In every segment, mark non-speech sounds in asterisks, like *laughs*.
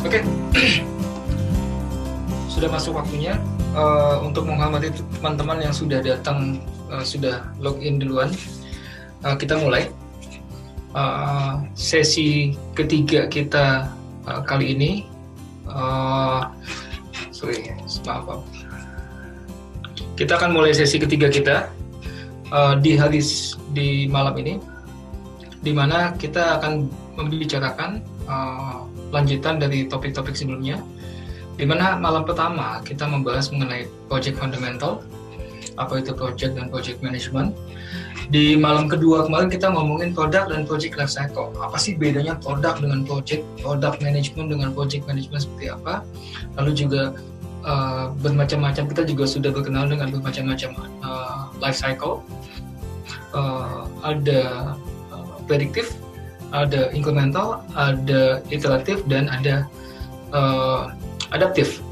Oke, *clears throat* sudah masuk waktunya uh, untuk menghormati teman-teman yang sudah datang, uh, sudah login duluan. Uh, kita mulai uh, sesi ketiga kita uh, kali ini. Uh, sorry, maaf, maaf. Kita akan mulai sesi ketiga kita uh, di hari di malam ini, di mana kita akan membicarakan uh, lanjutan dari topik-topik sebelumnya, di mana malam pertama kita membahas mengenai project fundamental, apa itu project dan project management. Di malam kedua kemarin kita ngomongin produk dan project life cycle. Apa sih bedanya produk dengan project, product management dengan project management seperti apa? Lalu juga uh, bermacam-macam kita juga sudah berkenal dengan bermacam-macam uh, life cycle. Uh, ada uh, prediktif, ada incremental, ada iteratif, dan ada uh, adaptif.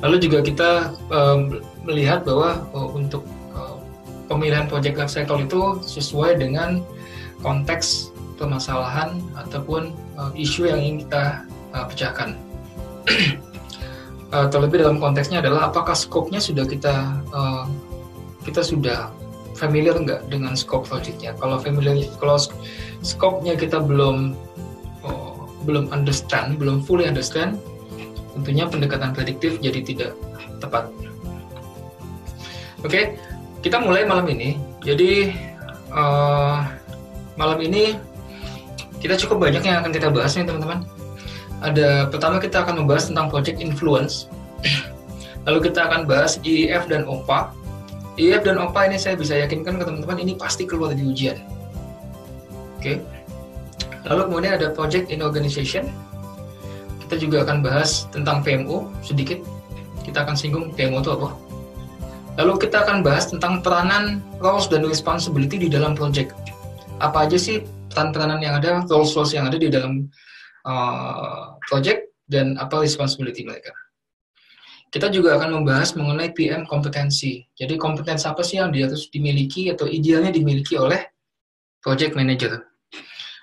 Lalu juga kita um, melihat bahwa uh, untuk uh, pemilihan project life cycle itu sesuai dengan konteks permasalahan ataupun uh, isu yang ingin kita uh, pecahkan. uh, *clears throat* terlebih dalam konteksnya adalah apakah skopnya sudah kita uh, kita sudah familiar nggak dengan scope projectnya? Kalau familiar, kalau skopnya kita belum oh, belum understand, belum fully understand, tentunya pendekatan prediktif jadi tidak tepat. Oke, okay, kita mulai malam ini. Jadi uh, malam ini kita cukup banyak yang akan kita bahas nih teman-teman. Ada pertama kita akan membahas tentang project influence. *clears throat* Lalu kita akan bahas IEF dan OPA. IEF dan OPA ini saya bisa yakinkan ke teman-teman ini pasti keluar di ujian Oke. Okay. Lalu kemudian ada project in organization. Kita juga akan bahas tentang PMO sedikit. Kita akan singgung PMO itu apa. Lalu kita akan bahas tentang peranan roles dan responsibility di dalam project. Apa aja sih peran-peranan yang ada, roles-roles yang ada di dalam uh, project dan apa responsibility mereka. Kita juga akan membahas mengenai PM kompetensi. Jadi kompetensi apa sih yang dia harus dimiliki atau idealnya dimiliki oleh project manager.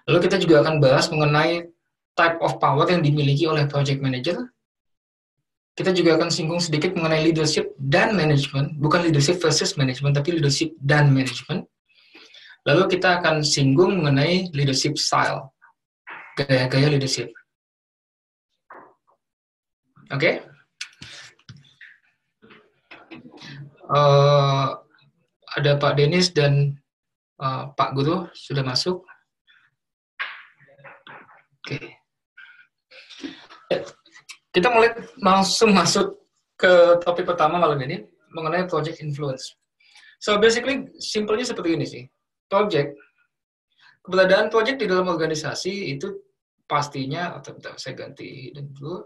Lalu kita juga akan bahas mengenai type of power yang dimiliki oleh project manager. Kita juga akan singgung sedikit mengenai leadership dan management, bukan leadership versus management, tapi leadership dan management. Lalu kita akan singgung mengenai leadership style, gaya-gaya leadership. Oke? Okay? Uh, ada Pak Denis dan uh, Pak Guru sudah masuk. Oke. Kita mulai langsung masuk ke topik pertama malam ini mengenai project influence. So basically simpelnya seperti ini sih. Project keberadaan project di dalam organisasi itu pastinya atau bentar, saya ganti dulu.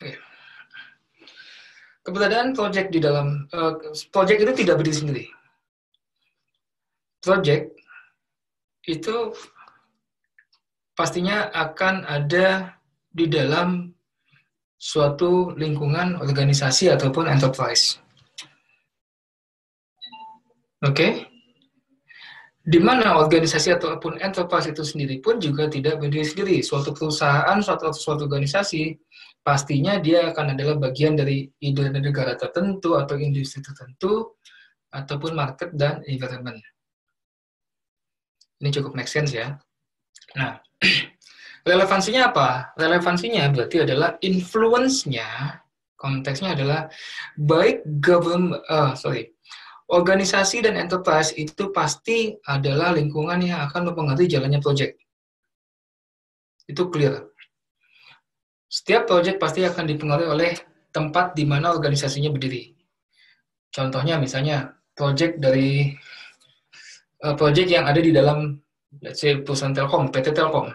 Oke. Keberadaan project di dalam uh, project itu tidak berdiri sendiri. Project itu pastinya akan ada di dalam suatu lingkungan organisasi ataupun enterprise. Oke? Okay? Di mana organisasi ataupun enterprise itu sendiri pun juga tidak berdiri sendiri. Suatu perusahaan, suatu, suatu organisasi, pastinya dia akan adalah bagian dari ide negara tertentu atau industri tertentu, ataupun market dan environment. Ini cukup make sense ya. Nah, *clears throat* relevansinya apa? Relevansinya berarti adalah influence-nya, konteksnya adalah baik government, uh, sorry, organisasi dan enterprise itu pasti adalah lingkungan yang akan mempengaruhi jalannya project. Itu clear. Setiap project pasti akan dipengaruhi oleh tempat di mana organisasinya berdiri. Contohnya misalnya project dari uh, project yang ada di dalam let's say perusahaan Telkom, PT Telkom.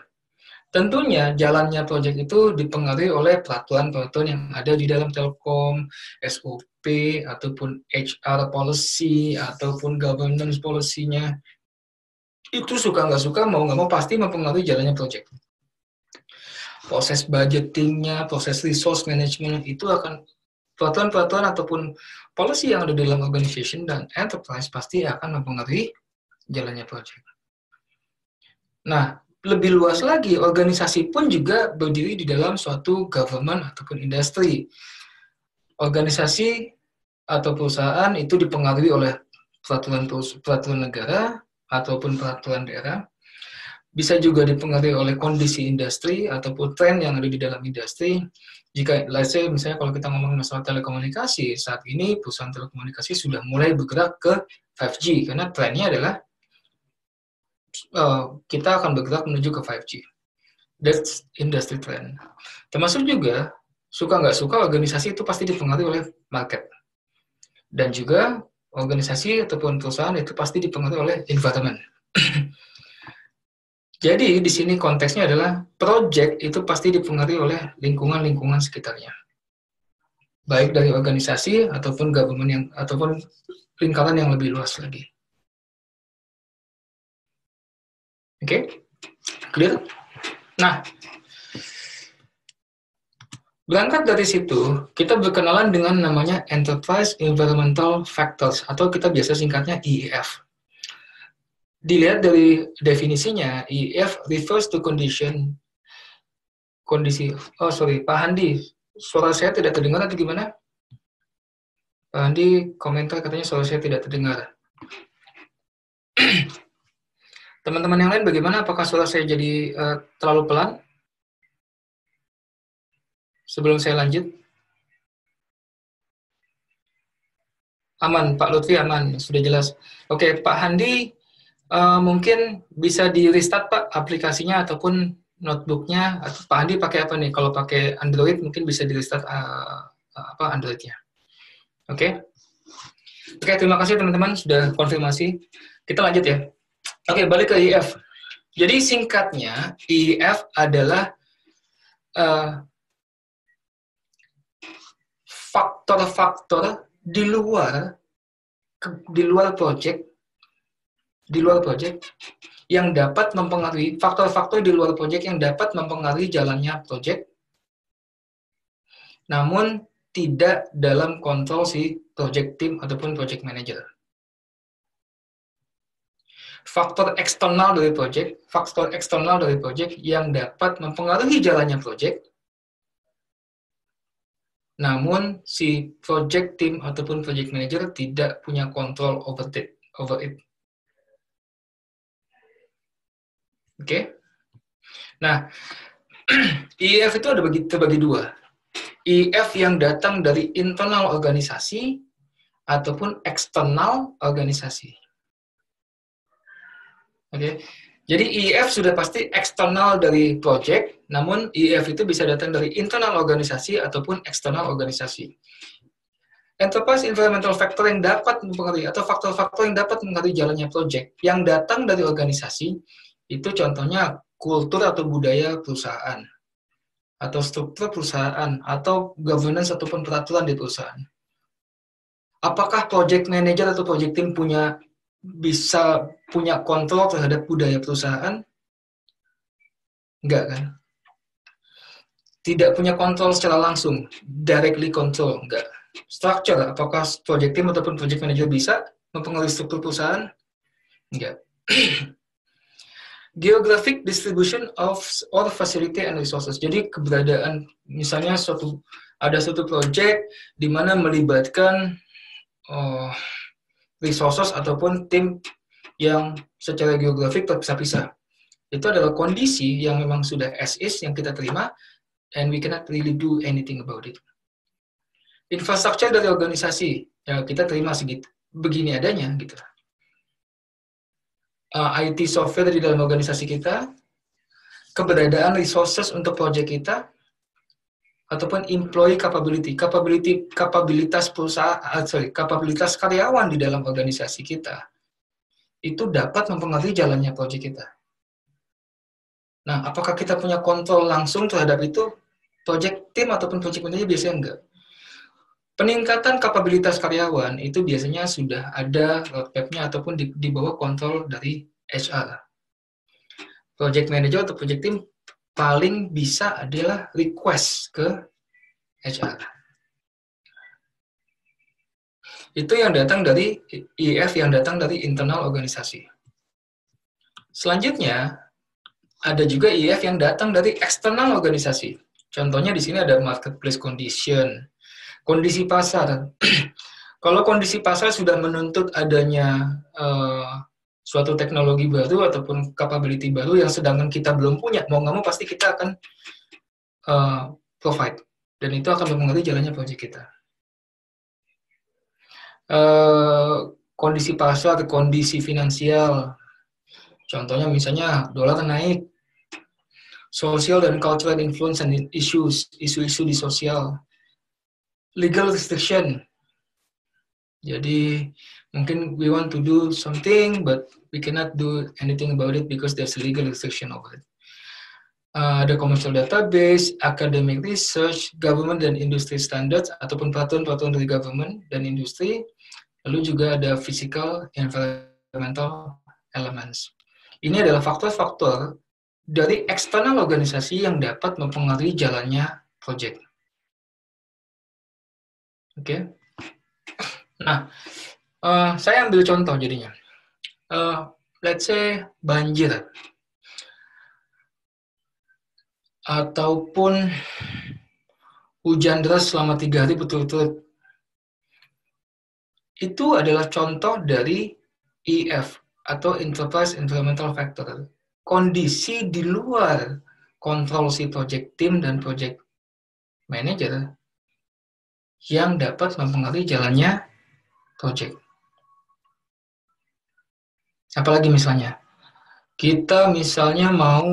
Tentunya jalannya project itu dipengaruhi oleh peraturan-peraturan yang ada di dalam Telkom, SOP, ataupun HR policy, ataupun governance policy-nya. Itu suka nggak suka, mau nggak mau pasti mempengaruhi jalannya project. Proses budgetingnya, proses resource management itu akan peraturan-peraturan ataupun policy yang ada di dalam organization dan enterprise pasti akan mempengaruhi jalannya project. Nah, lebih luas lagi, organisasi pun juga berdiri di dalam suatu government ataupun industri. Organisasi atau perusahaan itu dipengaruhi oleh peraturan peraturan negara ataupun peraturan daerah. Bisa juga dipengaruhi oleh kondisi industri ataupun tren yang ada di dalam industri. Jika, say, misalnya kalau kita ngomong masalah telekomunikasi, saat ini perusahaan telekomunikasi sudah mulai bergerak ke 5G, karena trennya adalah uh, kita akan bergerak menuju ke 5G. That's industry trend. Termasuk juga suka nggak suka organisasi itu pasti dipengaruhi oleh market. Dan juga organisasi ataupun perusahaan itu pasti dipengaruhi oleh environment. *clears throat* Jadi di sini konteksnya adalah project itu pasti dipengaruhi oleh lingkungan-lingkungan sekitarnya. Baik dari organisasi ataupun government yang ataupun lingkaran yang lebih luas lagi. Oke, okay? clear? Nah, berangkat dari situ, kita berkenalan dengan namanya Enterprise Environmental Factors, atau kita biasa singkatnya EEF. Dilihat dari definisinya, EEF refers to condition, kondisi, oh sorry, Pak Handi, suara saya tidak terdengar atau gimana? Pak Handi komentar katanya suara saya tidak terdengar. *clears throat* Teman-teman yang lain bagaimana? Apakah suara saya jadi uh, terlalu pelan? Sebelum saya lanjut. Aman, Pak Lutfi aman, sudah jelas. Oke, Pak Handi, uh, mungkin bisa di restart Pak aplikasinya ataupun notebooknya. Atau Pak Handi pakai apa nih? Kalau pakai Android mungkin bisa di restart uh, apa Androidnya. Oke. Oke, terima kasih teman-teman sudah konfirmasi. Kita lanjut ya. Oke, balik ke IF. Jadi singkatnya, IF adalah faktor faktor-faktor di luar di luar project di luar project yang dapat mempengaruhi faktor-faktor di luar project yang dapat mempengaruhi jalannya project namun tidak dalam kontrol si project team ataupun project manager faktor eksternal dari project, faktor eksternal dari project yang dapat mempengaruhi jalannya project, namun si project team ataupun project manager tidak punya kontrol over it. Oke? Okay? Nah, *clears throat* IEF itu ada bagi, terbagi dua. IEF yang datang dari internal organisasi ataupun eksternal organisasi. Oke. Okay. Jadi IEF sudah pasti eksternal dari project, namun IEF itu bisa datang dari internal organisasi ataupun eksternal organisasi. Enterprise environmental factor yang dapat mempengaruhi atau faktor-faktor yang dapat mempengaruhi jalannya project yang datang dari organisasi itu contohnya kultur atau budaya perusahaan atau struktur perusahaan atau governance ataupun peraturan di perusahaan. Apakah project manager atau project team punya bisa punya kontrol terhadap budaya perusahaan? Enggak kan? Tidak punya kontrol secara langsung, directly control, enggak. Structure, apakah project team ataupun project manager bisa mempengaruhi struktur perusahaan? Enggak. *clears throat* Geographic distribution of all facility and resources. Jadi keberadaan misalnya suatu ada suatu project di mana melibatkan oh, resources ataupun tim yang secara geografik terpisah-pisah. Itu adalah kondisi yang memang sudah as is yang kita terima and we cannot really do anything about it. Infrastruktur dari organisasi ya kita terima segitu begini adanya gitu. Uh, IT software di dalam organisasi kita, keberadaan resources untuk project kita, ataupun employee capability, capability kapabilitas perusahaan, ah, sorry, kapabilitas karyawan di dalam organisasi kita itu dapat mempengaruhi jalannya proyek kita. Nah, apakah kita punya kontrol langsung terhadap itu? Project team ataupun project manager biasanya enggak. Peningkatan kapabilitas karyawan itu biasanya sudah ada roadmap-nya ataupun di, di bawah kontrol dari HR. Project manager atau project team paling bisa adalah request ke HR. Itu yang datang dari IF yang datang dari internal organisasi. Selanjutnya, ada juga IF yang datang dari eksternal organisasi. Contohnya di sini ada marketplace condition, kondisi pasar. *clears throat* Kalau kondisi pasar sudah menuntut adanya uh, suatu teknologi baru ataupun capability baru yang sedangkan kita belum punya, mau nggak mau pasti kita akan uh, provide. Dan itu akan mempengaruhi jalannya proyek kita. Uh, kondisi pasar, kondisi finansial. Contohnya misalnya dolar naik, social dan cultural influence and issues, isu-isu di sosial, legal restriction. Jadi mungkin we want to do something, but we cannot do anything about it because there's a legal restriction over it. Uh, commercial database, academic research, government dan industry standards ataupun peraturan-peraturan dari government dan industri. Lalu juga ada physical, environmental elements. Ini adalah faktor-faktor dari eksternal organisasi yang dapat mempengaruhi jalannya project. Oke. Okay. Nah, uh, saya ambil contoh jadinya. Uh, let's say banjir ataupun hujan deras selama tiga hari betul-betul itu adalah contoh dari EF atau Enterprise Environmental Factor kondisi di luar kontrol si project team dan project manager yang dapat mempengaruhi jalannya project. Apalagi misalnya, kita misalnya mau,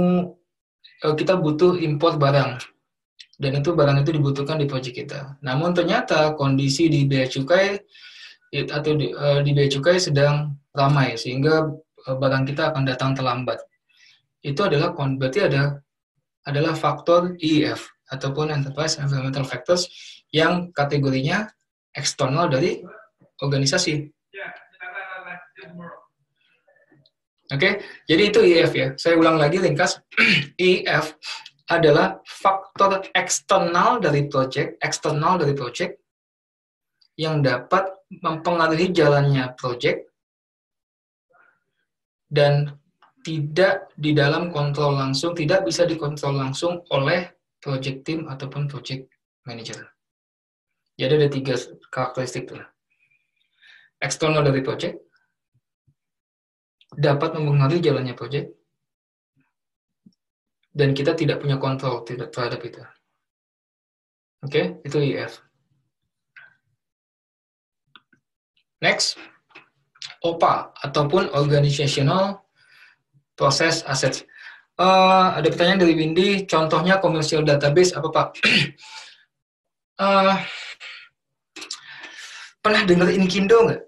kita butuh import barang, dan itu barang itu dibutuhkan di project kita. Namun ternyata kondisi di bea cukai atau di, uh, di bea cukai sedang ramai, sehingga uh, barang kita akan datang terlambat itu adalah berarti ada adalah faktor EF ataupun enterprise environmental factors yang kategorinya eksternal dari organisasi. Oke, okay? jadi itu EF ya. Saya ulang lagi ringkas. *clears throat* EF adalah faktor eksternal dari project, eksternal dari project yang dapat mempengaruhi jalannya project dan tidak di dalam kontrol langsung, tidak bisa dikontrol langsung oleh project team ataupun project manager. Jadi ada tiga karakteristik tuh. Eksternal dari project, dapat mempengaruhi jalannya project, dan kita tidak punya kontrol terhadap itu. Oke, okay? itu IF. Next, OPA ataupun Organizational proses aset. Uh, ada pertanyaan dari Windy, contohnya commercial database apa Pak? uh, *clears throat* pernah dengar Inkindo nggak?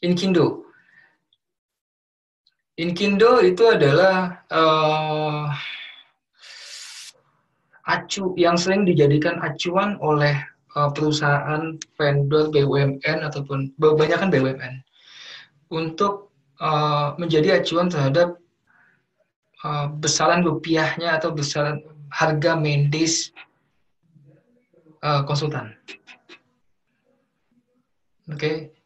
Inkindo. Inkindo itu adalah uh, acu yang sering dijadikan acuan oleh uh, perusahaan vendor BUMN ataupun kebanyakan BUMN untuk uh, menjadi acuan terhadap uh, besaran rupiahnya atau besaran harga medis uh, konsultan. Oke. Okay.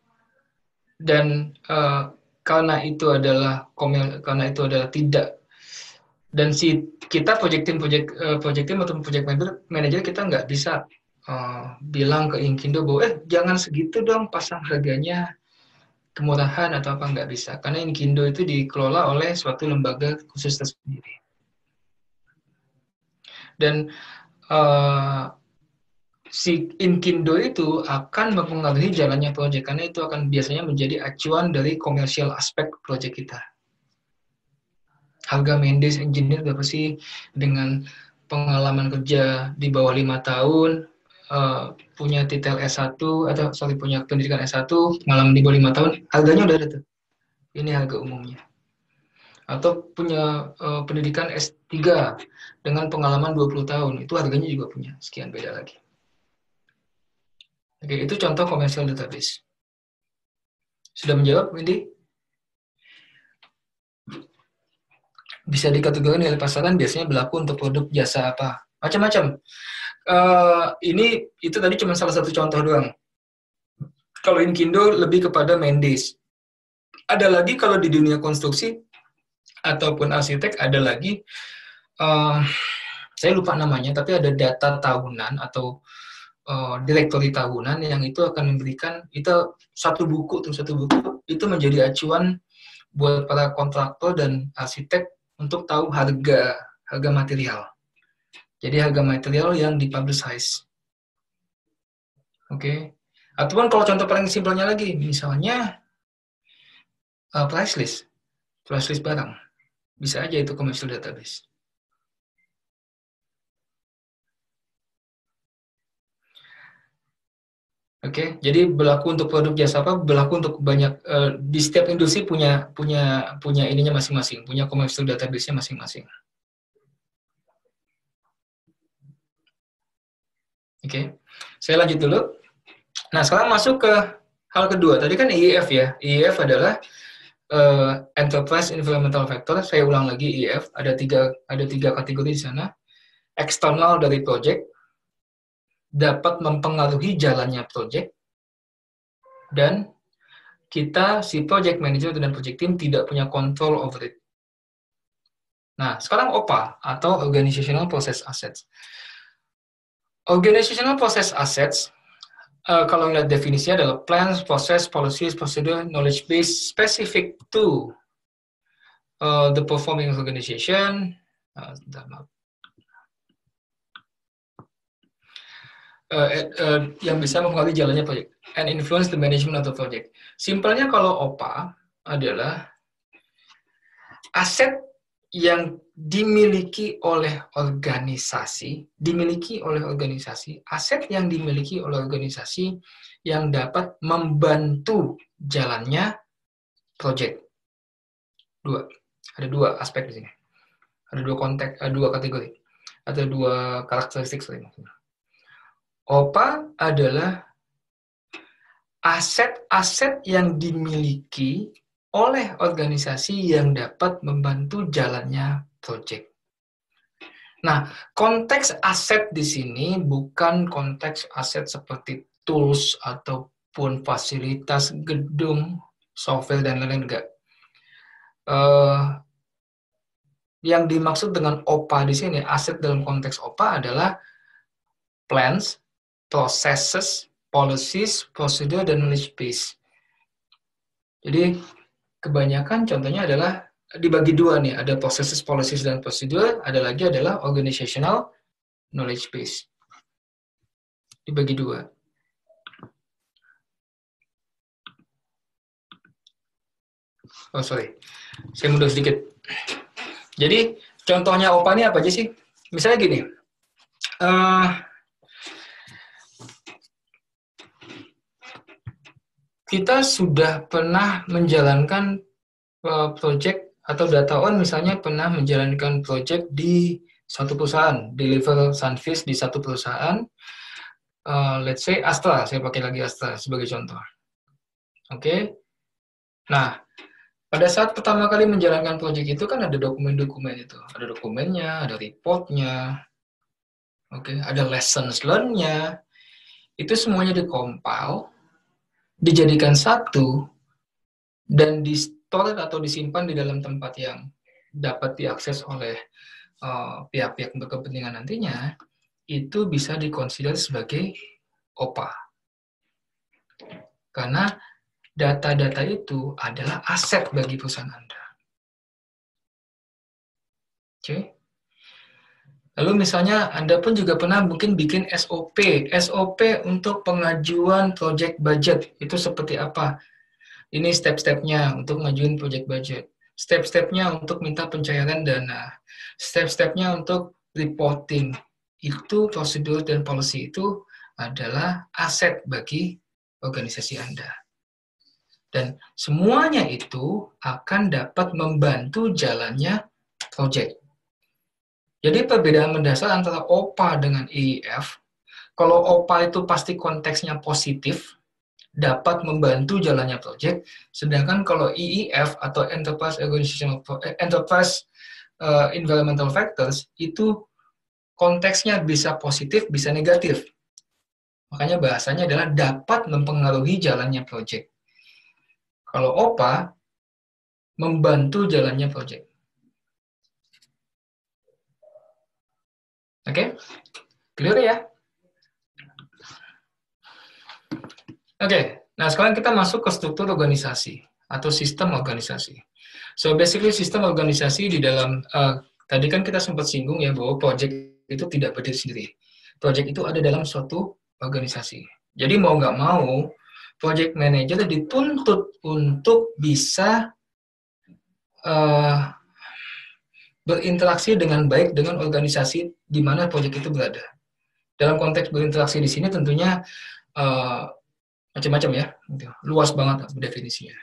Dan uh, karena itu adalah komel, karena itu adalah tidak. Dan si kita project team project uh, project team atau project manager manager kita nggak bisa uh, bilang ke Inkindo bahwa eh jangan segitu dong pasang harganya kemurahan atau apa nggak bisa. Karena Inkindo itu dikelola oleh suatu lembaga khusus tersendiri. Dan uh, si Inkindo itu akan mempengaruhi jalannya proyek karena itu akan biasanya menjadi acuan dari komersial aspek proyek kita. Harga Mendes engineer berapa sih dengan pengalaman kerja di bawah lima tahun uh, punya titel S1 atau sorry punya pendidikan S1 pengalaman di bawah lima tahun harganya udah ada tuh. Ini harga umumnya. Atau punya uh, pendidikan S3 dengan pengalaman 20 tahun itu harganya juga punya. Sekian beda lagi oke itu contoh komersial database sudah menjawab Windy bisa dikategorikan nilai pasaran biasanya berlaku untuk produk jasa apa macam-macam uh, ini itu tadi cuma salah satu contoh doang. Kalau Inkindo lebih kepada Mendes. Ada lagi kalau di dunia konstruksi ataupun arsitek ada lagi uh, saya lupa namanya tapi ada data tahunan atau uh, direktori tahunan yang itu akan memberikan itu satu buku tuh satu buku itu menjadi acuan buat para kontraktor dan arsitek untuk tahu harga harga material. Jadi harga material yang dipublicize. Oke. Okay. Ataupun kalau contoh paling simpelnya lagi, misalnya uh, price list, price list barang. Bisa aja itu commercial database. Oke, okay, jadi berlaku untuk produk jasa apa? Berlaku untuk banyak uh, di setiap industri punya punya punya ininya masing-masing, punya commercial database-nya masing-masing. Oke, okay. saya lanjut dulu. Nah, sekarang masuk ke hal kedua. Tadi kan IEF ya. IEF adalah uh, Enterprise Environmental Factor. Saya ulang lagi IEF. Ada tiga ada tiga kategori di sana. Eksternal dari project, dapat mempengaruhi jalannya project dan kita si project manager dan project team tidak punya kontrol over it. Nah, sekarang OPA atau Organizational Process Assets. Organizational Process Assets uh, kalau lihat definisinya adalah plans, process, policies, procedure, knowledge base specific to uh, the performing organization. Uh, uh, uh, yang bisa mempengaruhi jalannya proyek and influence the management of the project. Simpelnya kalau OPA adalah aset yang dimiliki oleh organisasi, dimiliki oleh organisasi, aset yang dimiliki oleh organisasi yang dapat membantu jalannya proyek. Dua, ada dua aspek di sini. Ada dua konteks, dua kategori, ada dua karakteristik sorry, OPA adalah aset-aset yang dimiliki oleh organisasi yang dapat membantu jalannya proyek. Nah, konteks aset di sini bukan konteks aset seperti tools ataupun fasilitas gedung, software dan lain-lain enggak. Uh, yang dimaksud dengan OPA di sini, aset dalam konteks OPA adalah plans, processes, policies, prosedur, dan knowledge base. Jadi kebanyakan contohnya adalah dibagi dua nih, ada processes, policies, dan prosedur, ada lagi adalah organizational knowledge base. Dibagi dua. Oh sorry, saya mundur sedikit. Jadi contohnya OPA ini apa aja sih? Misalnya gini, uh, kita sudah pernah menjalankan uh, project atau data on misalnya pernah menjalankan project di satu perusahaan, deliver sunfish di satu perusahaan, uh, let's say Astra, saya pakai lagi Astra sebagai contoh. Oke, okay? nah pada saat pertama kali menjalankan project itu kan ada dokumen-dokumen itu, ada dokumennya, ada reportnya, oke, okay? ada lessons learn-nya, itu semuanya dikompil, dijadikan satu dan di store atau disimpan di dalam tempat yang dapat diakses oleh uh, pihak-pihak uh, berkepentingan nantinya, itu bisa dikonsider sebagai OPA. Karena data-data itu adalah aset bagi perusahaan Anda. Oke. Lalu misalnya Anda pun juga pernah mungkin bikin SOP. SOP untuk pengajuan project budget. Itu seperti apa? Ini step-stepnya untuk ngajuin project budget. Step-stepnya untuk minta pencairan dana. Step-stepnya untuk reporting. Itu prosedur dan policy itu adalah aset bagi organisasi Anda. Dan semuanya itu akan dapat membantu jalannya project. Jadi perbedaan mendasar antara OPA dengan EIF, kalau OPA itu pasti konteksnya positif, dapat membantu jalannya proyek, sedangkan kalau EEF atau Enterprise Organizational eh, Enterprise uh, Environmental Factors itu konteksnya bisa positif, bisa negatif. Makanya bahasanya adalah dapat mempengaruhi jalannya proyek. Kalau OPA membantu jalannya proyek. Oke, okay? clear ya? Oke, okay. nah sekarang kita masuk ke struktur organisasi atau sistem organisasi. So basically sistem organisasi di dalam uh, tadi kan kita sempat singgung ya bahwa project itu tidak berdiri sendiri. Project itu ada dalam suatu organisasi. Jadi mau nggak mau, project manager dituntut untuk bisa uh, berinteraksi dengan baik dengan organisasi di mana proyek itu berada. Dalam konteks berinteraksi di sini tentunya uh, macam-macam ya, gitu. luas banget definisinya.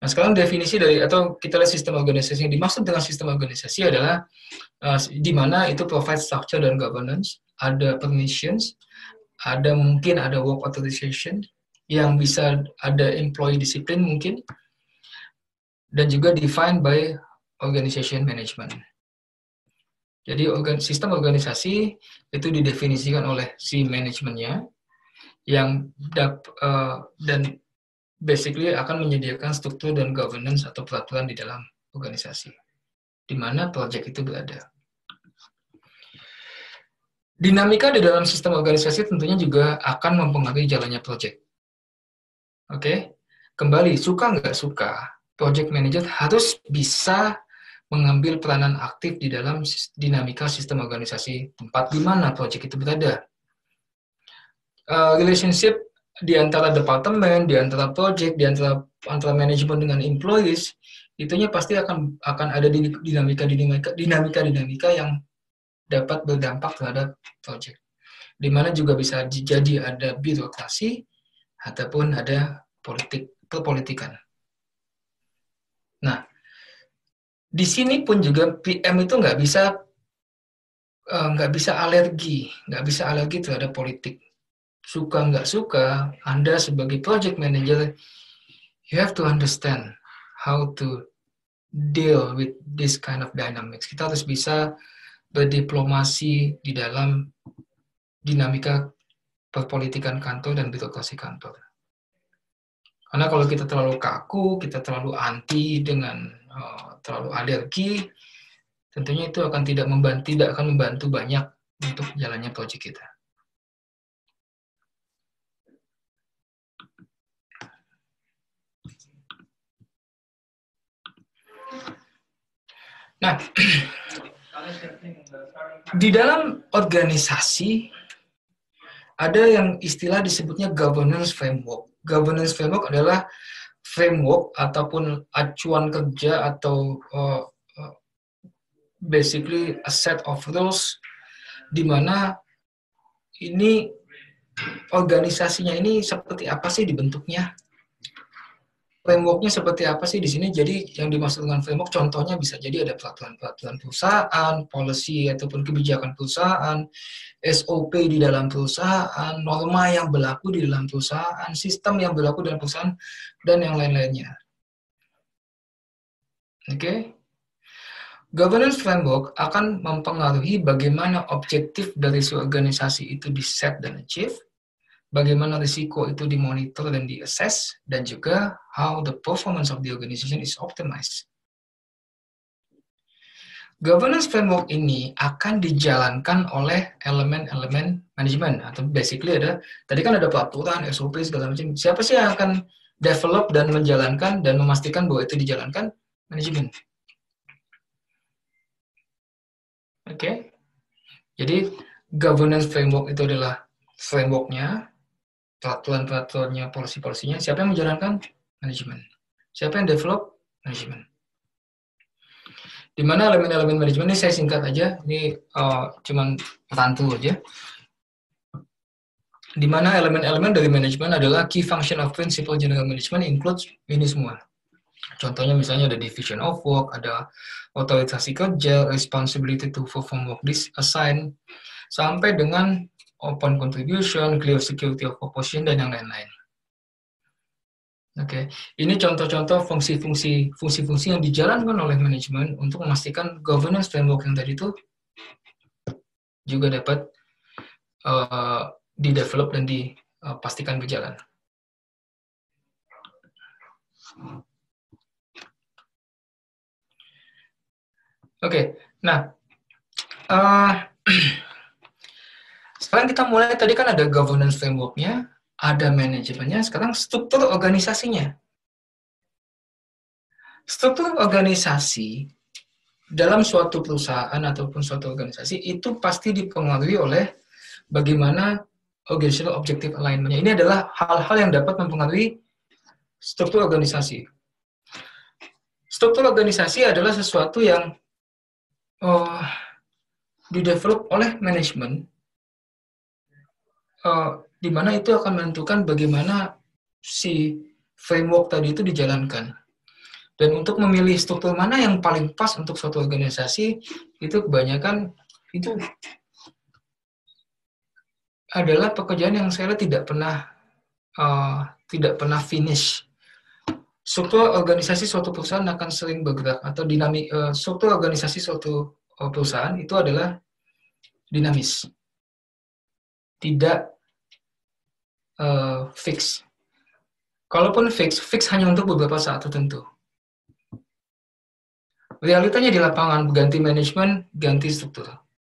Nah sekarang definisi dari atau kita lihat sistem organisasi yang dimaksud dengan sistem organisasi adalah uh, di mana itu provide structure dan governance, ada permissions, ada mungkin ada work authorization, yang bisa ada employee disiplin mungkin, dan juga defined by organization management. Jadi sistem organisasi itu didefinisikan oleh si manajemennya yang dap, uh, dan basically akan menyediakan struktur dan governance atau peraturan di dalam organisasi di mana proyek itu berada. Dinamika di dalam sistem organisasi tentunya juga akan mempengaruhi jalannya proyek. Oke, kembali suka nggak suka, project manager harus bisa mengambil peranan aktif di dalam dinamika sistem organisasi tempat di mana proyek itu berada. Uh, relationship di antara departemen, di antara project, di antara antara manajemen dengan employees, itunya pasti akan akan ada dinamika dinamika dinamika dinamika yang dapat berdampak terhadap project. Di mana juga bisa jadi ada birokrasi ataupun ada politik perpolitikan. Nah, di sini pun juga PM itu nggak bisa eh, nggak bisa alergi, nggak bisa alergi terhadap politik. Suka nggak suka, Anda sebagai project manager, you have to understand how to deal with this kind of dynamics. Kita harus bisa berdiplomasi di dalam dinamika perpolitikan kantor dan birokrasi kantor. Karena kalau kita terlalu kaku, kita terlalu anti dengan terlalu alergi, tentunya itu akan tidak membantu, tidak akan membantu banyak untuk jalannya proyek kita. Nah, *clears throat* di dalam organisasi ada yang istilah disebutnya governance framework. Governance framework adalah framework ataupun acuan kerja atau uh, basically a set of rules di mana ini organisasinya ini seperti apa sih dibentuknya frameworknya seperti apa sih di sini jadi yang dimaksud dengan framework contohnya bisa jadi ada peraturan-peraturan perusahaan policy ataupun kebijakan perusahaan SOP di dalam perusahaan, norma yang berlaku di dalam perusahaan, sistem yang berlaku dalam perusahaan, dan yang lain-lainnya. Oke? Okay? Governance framework akan mempengaruhi bagaimana objektif dari suatu organisasi itu di set dan achieve, bagaimana risiko itu dimonitor dan di-assess, dan juga how the performance of the organization is optimized. Governance framework ini akan dijalankan oleh elemen-elemen manajemen atau basically ada tadi kan ada peraturan, SOP segala macam. Siapa sih yang akan develop dan menjalankan dan memastikan bahwa itu dijalankan? Manajemen. Oke. Okay. Jadi governance framework itu adalah frameworknya, peraturan-peraturannya, polisi-polisinya. Siapa yang menjalankan? Manajemen. Siapa yang develop? Manajemen. Di mana elemen-elemen manajemen ini saya singkat aja, ini uh, cuman perantu aja. Di mana elemen-elemen dari manajemen adalah key function of principle general management includes ini semua. Contohnya misalnya ada division of work, ada otorisasi kerja, responsibility to perform work this assign, sampai dengan open contribution, clear security of opposition, dan yang lain-lain. Oke, ini contoh-contoh fungsi-fungsi fungsi-fungsi yang dijalankan oleh manajemen untuk memastikan governance framework yang tadi itu juga dapat uh, di-develop dan dipastikan berjalan. Oke, nah uh, *clears throat* sekarang kita mulai tadi kan ada governance framework-nya, ada manajemennya, sekarang struktur organisasinya. Struktur organisasi dalam suatu perusahaan ataupun suatu organisasi itu pasti dipengaruhi oleh bagaimana organizational objective alignment Ini adalah hal-hal yang dapat mempengaruhi struktur organisasi. Struktur organisasi adalah sesuatu yang uh, didevelop oleh manajemen, uh, di mana itu akan menentukan bagaimana si framework tadi itu dijalankan. Dan untuk memilih struktur mana yang paling pas untuk suatu organisasi, itu kebanyakan itu adalah pekerjaan yang saya tidak pernah uh, tidak pernah finish. Struktur organisasi suatu perusahaan akan sering bergerak atau dinamik uh, struktur organisasi suatu perusahaan itu adalah dinamis, tidak uh, fix. Kalaupun fix, fix hanya untuk beberapa saat tertentu realitanya di lapangan ganti manajemen, ganti struktur.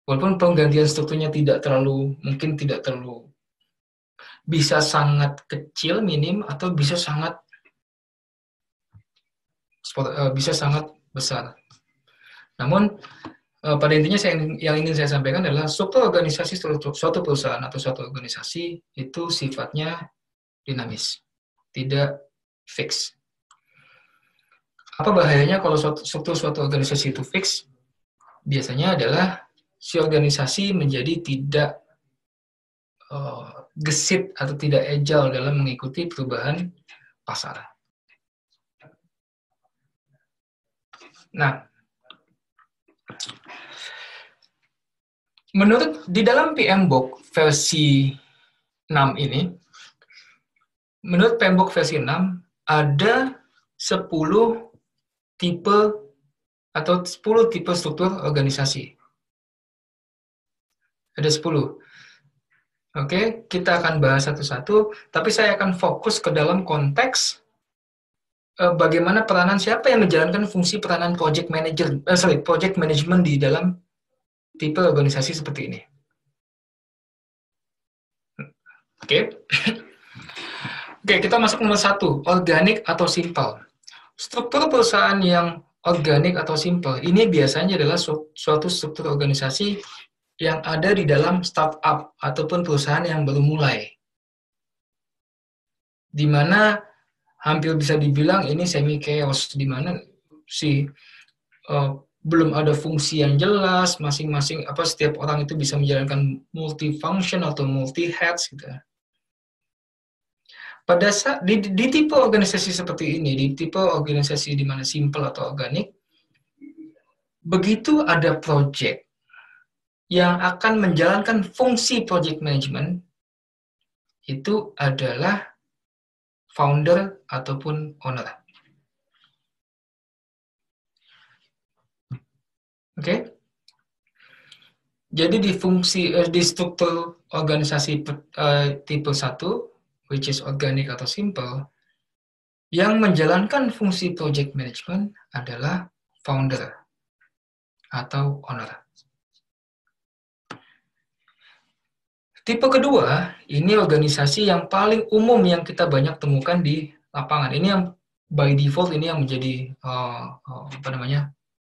Walaupun penggantian strukturnya tidak terlalu, mungkin tidak terlalu, bisa sangat kecil, minim, atau bisa sangat eh, bisa sangat besar. Namun eh, pada intinya saya, yang ingin saya sampaikan adalah struktur organisasi suatu perusahaan atau suatu organisasi itu sifatnya dinamis, tidak fix. Apa bahayanya kalau suatu, suatu, suatu organisasi itu fix? Biasanya adalah si organisasi menjadi tidak uh, gesit atau tidak agile dalam mengikuti perubahan pasar. Nah, menurut di dalam PMBOK versi 6 ini, menurut PMBOK versi 6 ada 10 tipe atau 10 tipe struktur organisasi. Ada 10. Oke, kita akan bahas satu-satu, tapi saya akan fokus ke dalam konteks eh, bagaimana peranan siapa yang menjalankan fungsi peranan project manager, eh, sorry, project management di dalam tipe organisasi seperti ini. Oke. *laughs* Oke, kita masuk nomor satu, organik atau simple. Struktur perusahaan yang organik atau simple ini biasanya adalah suatu struktur organisasi yang ada di dalam startup ataupun perusahaan yang baru mulai. Di mana hampir bisa dibilang ini semi chaos di mana si uh, belum ada fungsi yang jelas, masing-masing apa setiap orang itu bisa menjalankan multifunction atau multi heads gitu. Pada saat di, di tipe organisasi seperti ini, di tipe organisasi di mana simple atau organik, begitu ada project yang akan menjalankan fungsi project management, itu adalah founder ataupun owner. Okay? Jadi di fungsi eh, di struktur organisasi uh, tipe 1 which is organic atau simple, yang menjalankan fungsi project management adalah founder atau owner. Tipe kedua, ini organisasi yang paling umum yang kita banyak temukan di lapangan. Ini yang by default ini yang menjadi uh, uh, apa namanya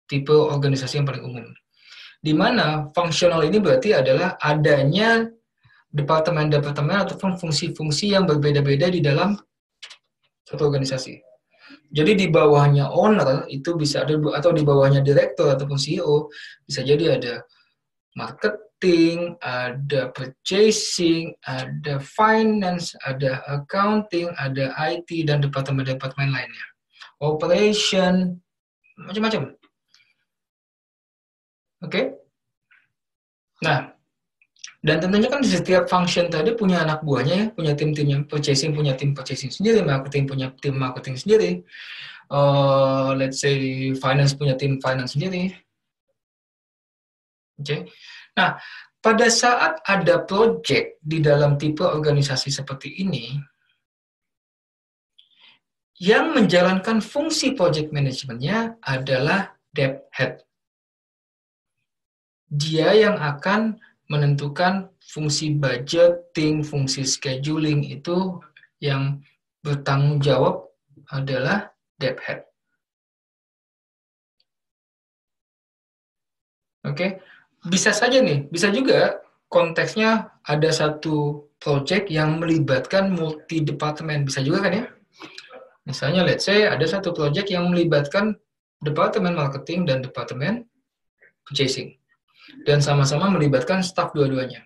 tipe organisasi yang paling umum. Di mana fungsional ini berarti adalah adanya departemen-departemen ataupun fungsi-fungsi yang berbeda-beda di dalam satu organisasi. Jadi di bawahnya owner itu bisa ada atau di bawahnya direktur ataupun CEO bisa jadi ada marketing, ada purchasing, ada finance, ada accounting, ada IT dan departemen-departemen lainnya. Operation macam-macam. Oke? Okay? Nah, dan tentunya kan di setiap function tadi punya anak buahnya ya, punya tim-tim yang purchasing punya tim purchasing sendiri, marketing punya tim marketing sendiri, uh, let's say finance punya tim finance sendiri. Oke. Okay. Nah, pada saat ada project di dalam tipe organisasi seperti ini, yang menjalankan fungsi project manajemennya adalah debt head. Dia yang akan menentukan fungsi budgeting, fungsi scheduling itu yang bertanggung jawab adalah debt head. Oke, okay? bisa saja nih, bisa juga konteksnya ada satu project yang melibatkan multi departemen, bisa juga kan ya? Misalnya, let's say ada satu project yang melibatkan departemen marketing dan departemen purchasing, dan sama-sama melibatkan staff dua-duanya.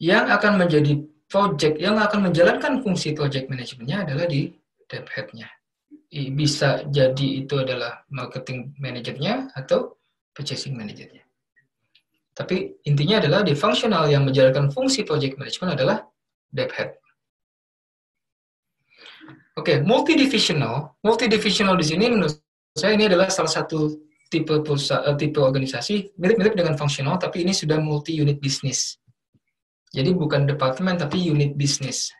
Yang akan menjadi project, yang akan menjalankan fungsi project manajemennya adalah di debt head-nya bisa jadi itu adalah marketing manajernya atau purchasing manajernya. Tapi intinya adalah di functional yang menjalankan fungsi project management adalah dev head. Oke, okay, multidivisional. Multidivisional di sini menurut saya ini adalah salah satu tipe perusahaan, eh, tipe organisasi mirip-mirip dengan functional, tapi ini sudah multi unit bisnis. Jadi bukan departemen tapi unit bisnis.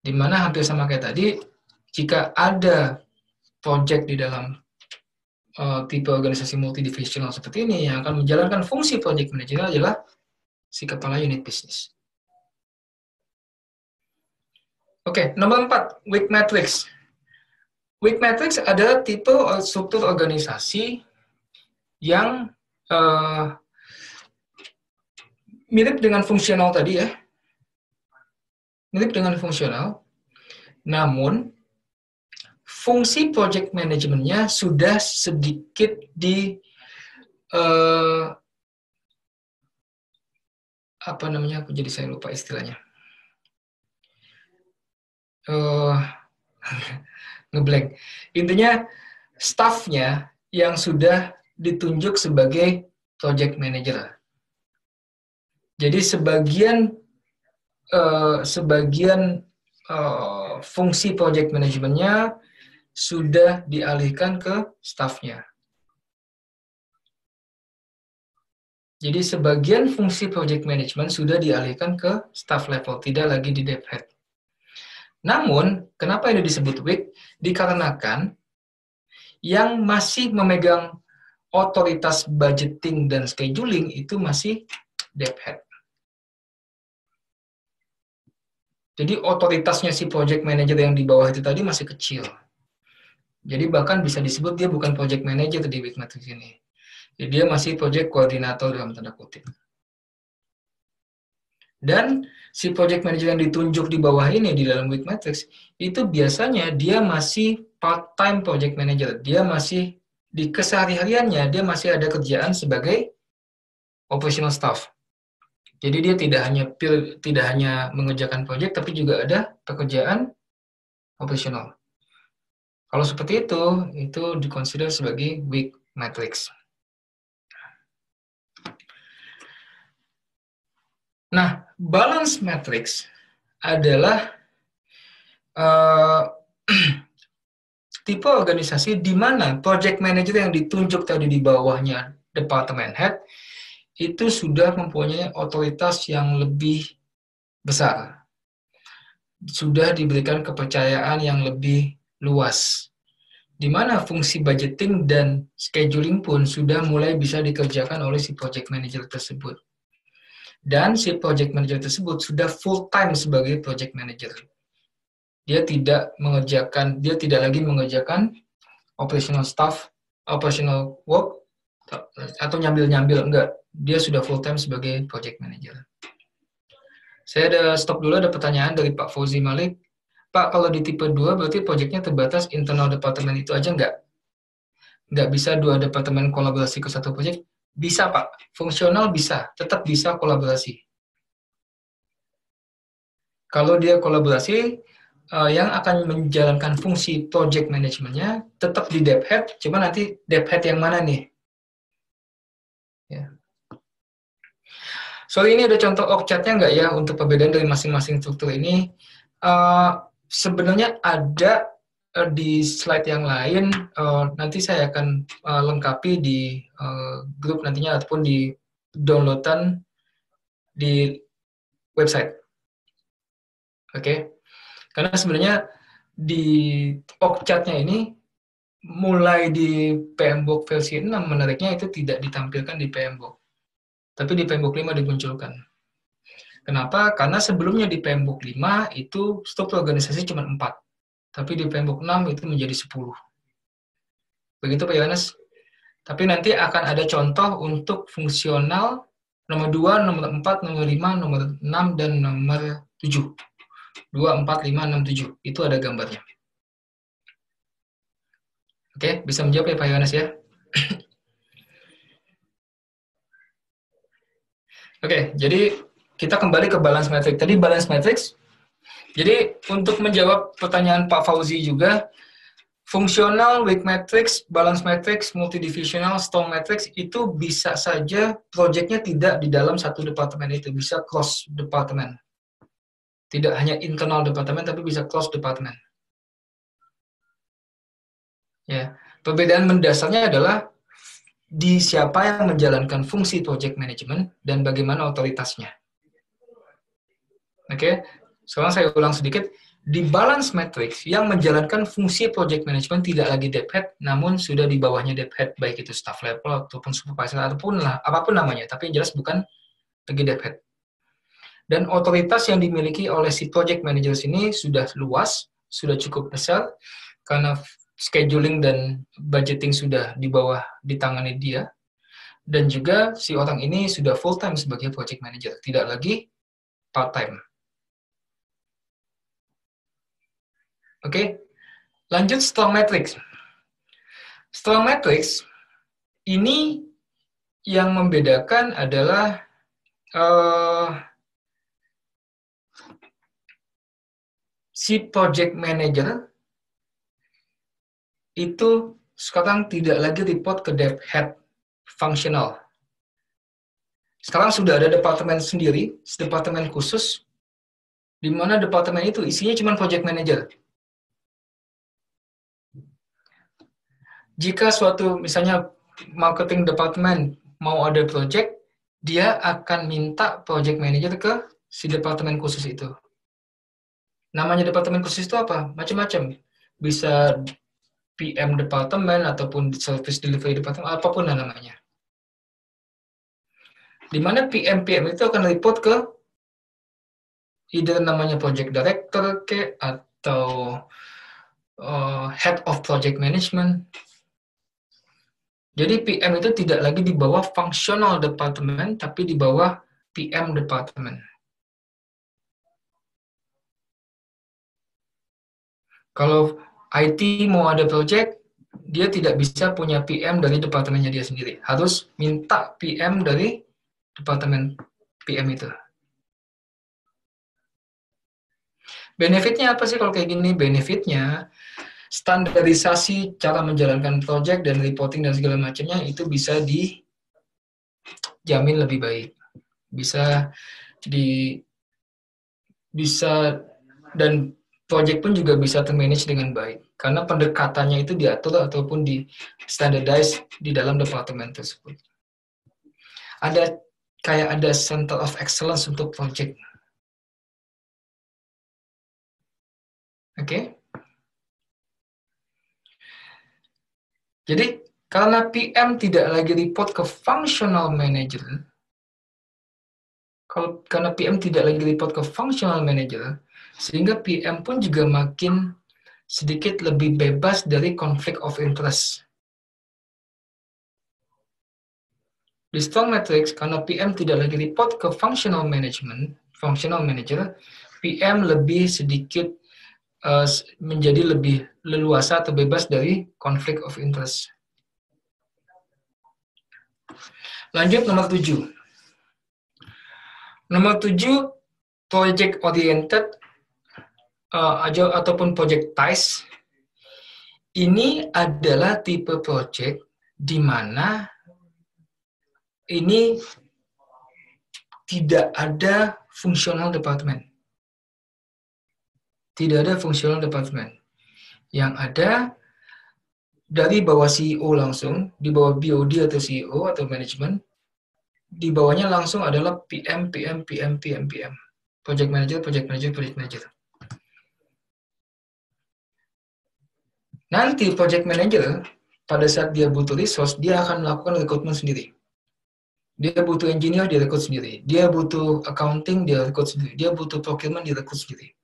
Di mana hampir sama kayak tadi, jika ada project di dalam uh, tipe organisasi multidivisional seperti ini yang akan menjalankan fungsi project manager adalah si kepala unit bisnis. Oke, okay, nomor empat, weak matrix. Weak matrix adalah tipe struktur organisasi yang uh, mirip dengan fungsional tadi ya. Mirip dengan fungsional. Namun, fungsi project manajemennya sudah sedikit di uh, apa namanya aku jadi saya lupa istilahnya uh, *laughs* ngeblank intinya staffnya yang sudah ditunjuk sebagai project manager jadi sebagian uh, sebagian uh, fungsi project manajemennya sudah dialihkan ke stafnya. Jadi sebagian fungsi project management sudah dialihkan ke staff level, tidak lagi di dev head. Namun, kenapa ini disebut weak? Dikarenakan yang masih memegang otoritas budgeting dan scheduling itu masih dev head. Jadi otoritasnya si project manager yang di bawah itu tadi masih kecil. Jadi bahkan bisa disebut dia bukan project manager di Week Matrix ini. Jadi dia masih project koordinator dalam tanda kutip. Dan si project manager yang ditunjuk di bawah ini di dalam Week Matrix itu biasanya dia masih part-time project manager. Dia masih di kesehari-hariannya dia masih ada kerjaan sebagai operational staff. Jadi dia tidak hanya tidak hanya mengerjakan project tapi juga ada pekerjaan operasional. Kalau seperti itu, itu dikonsider sebagai weak matrix. Nah, balance matrix adalah uh, *clears throat* tipe organisasi di mana project manager yang ditunjuk tadi di bawahnya departemen head itu sudah mempunyai otoritas yang lebih besar. Sudah diberikan kepercayaan yang lebih luas, di mana fungsi budgeting dan scheduling pun sudah mulai bisa dikerjakan oleh si project manager tersebut. Dan si project manager tersebut sudah full time sebagai project manager. Dia tidak mengerjakan, dia tidak lagi mengerjakan operational staff, operational work atau nyambil-nyambil enggak. Dia sudah full time sebagai project manager. Saya ada stop dulu ada pertanyaan dari Pak Fauzi Malik. Pak, kalau di tipe 2 berarti proyeknya terbatas internal departemen itu aja nggak? Nggak bisa dua departemen kolaborasi ke satu proyek? Bisa, Pak. Fungsional bisa. Tetap bisa kolaborasi. Kalau dia kolaborasi, uh, yang akan menjalankan fungsi project manajemennya tetap di dev head, cuma nanti dev head yang mana nih? Ya. So ini ada contoh org chart-nya nggak ya untuk perbedaan dari masing-masing struktur ini? Uh, sebenarnya ada di slide yang lain uh, nanti saya akan uh, lengkapi di uh, grup nantinya ataupun di downloadan di website. Oke. Okay? Karena sebenarnya di org chartnya ini mulai di PMBOK versi 6 menariknya itu tidak ditampilkan di PMBOK. tapi di PMBOK 5 dimunculkan. Kenapa? Karena sebelumnya di PMBOK 5 itu struktur organisasi cuma 4, tapi di PMBOK 6 itu menjadi 10. Begitu Pak Yohanes? Tapi nanti akan ada contoh untuk fungsional nomor 2, nomor 4, nomor 5, nomor 6, dan nomor 7. 2, 4, 5, 6, 7. Itu ada gambarnya. Oke, bisa menjawab ya Pak Yohanes ya? *clears throat* Oke, jadi kita kembali ke balance matrix. Tadi balance matrix. Jadi untuk menjawab pertanyaan Pak Fauzi juga, fungsional, weak matrix, balance matrix, multidivisional, strong matrix itu bisa saja proyeknya tidak di dalam satu departemen itu, bisa cross departemen. Tidak hanya internal departemen, tapi bisa cross departemen. Ya, perbedaan mendasarnya adalah di siapa yang menjalankan fungsi project management dan bagaimana otoritasnya. Oke, okay? Sekarang saya ulang sedikit. Di balance matrix yang menjalankan fungsi project management tidak lagi deep head, namun sudah di bawahnya deep head, baik itu staff level ataupun supervisor ataupun lah, apa pun namanya, tapi yang jelas bukan lagi deep head. Dan otoritas yang dimiliki oleh si project manager ini sudah luas, sudah cukup besar, karena scheduling dan budgeting sudah di bawah ditangani dia dan juga si orang ini sudah full time sebagai project manager, tidak lagi part time. Oke, okay. lanjut strong matrix. Strong matrix ini yang membedakan adalah uh, si project manager itu sekarang tidak lagi report ke dev head functional. Sekarang sudah ada departemen sendiri, departemen khusus, di mana departemen itu isinya cuma project manager. Jika suatu misalnya marketing departemen mau ada project, dia akan minta project manager ke si departemen khusus itu. Namanya departemen khusus itu apa? Macam-macam. Bisa PM departemen ataupun service delivery department apa pun namanya. Di mana PM PM itu akan report ke either namanya project director ke atau uh, head of project management. Jadi PM itu tidak lagi di bawah functional department tapi di bawah PM department. Kalau IT mau ada project, dia tidak bisa punya PM dari departemennya dia sendiri. Harus minta PM dari departemen PM itu. Benefitnya apa sih kalau kayak gini? Benefitnya standarisasi cara menjalankan project dan reporting dan segala macamnya itu bisa dijamin lebih baik. Bisa di bisa dan project pun juga bisa termanage dengan baik karena pendekatannya itu diatur ataupun di standardize di dalam departemen tersebut. Ada kayak ada center of excellence untuk project. Oke. Okay? Jadi karena PM tidak lagi report ke functional manager, kalau karena PM tidak lagi report ke functional manager, sehingga PM pun juga makin sedikit lebih bebas dari konflik of interest. Di strong matrix, karena PM tidak lagi report ke functional management, functional manager, PM lebih sedikit uh, menjadi lebih leluasa atau bebas dari konflik of interest. Lanjut nomor 7. Nomor 7, project oriented uh, ataupun project ties ini adalah tipe project di mana ini tidak ada fungsional departemen. Tidak ada fungsional departemen. Yang ada dari bawah CEO langsung, di bawah BOD atau CEO atau manajemen, di bawahnya langsung adalah PM, PM, PM, PM, PM. Project manager, project manager, project manager. Nanti project manager pada saat dia butuh resource, dia akan melakukan rekrutmen sendiri. Dia butuh engineer, dia rekrut sendiri. Dia butuh accounting, dia rekrut sendiri. Dia butuh procurement, dia rekrut sendiri.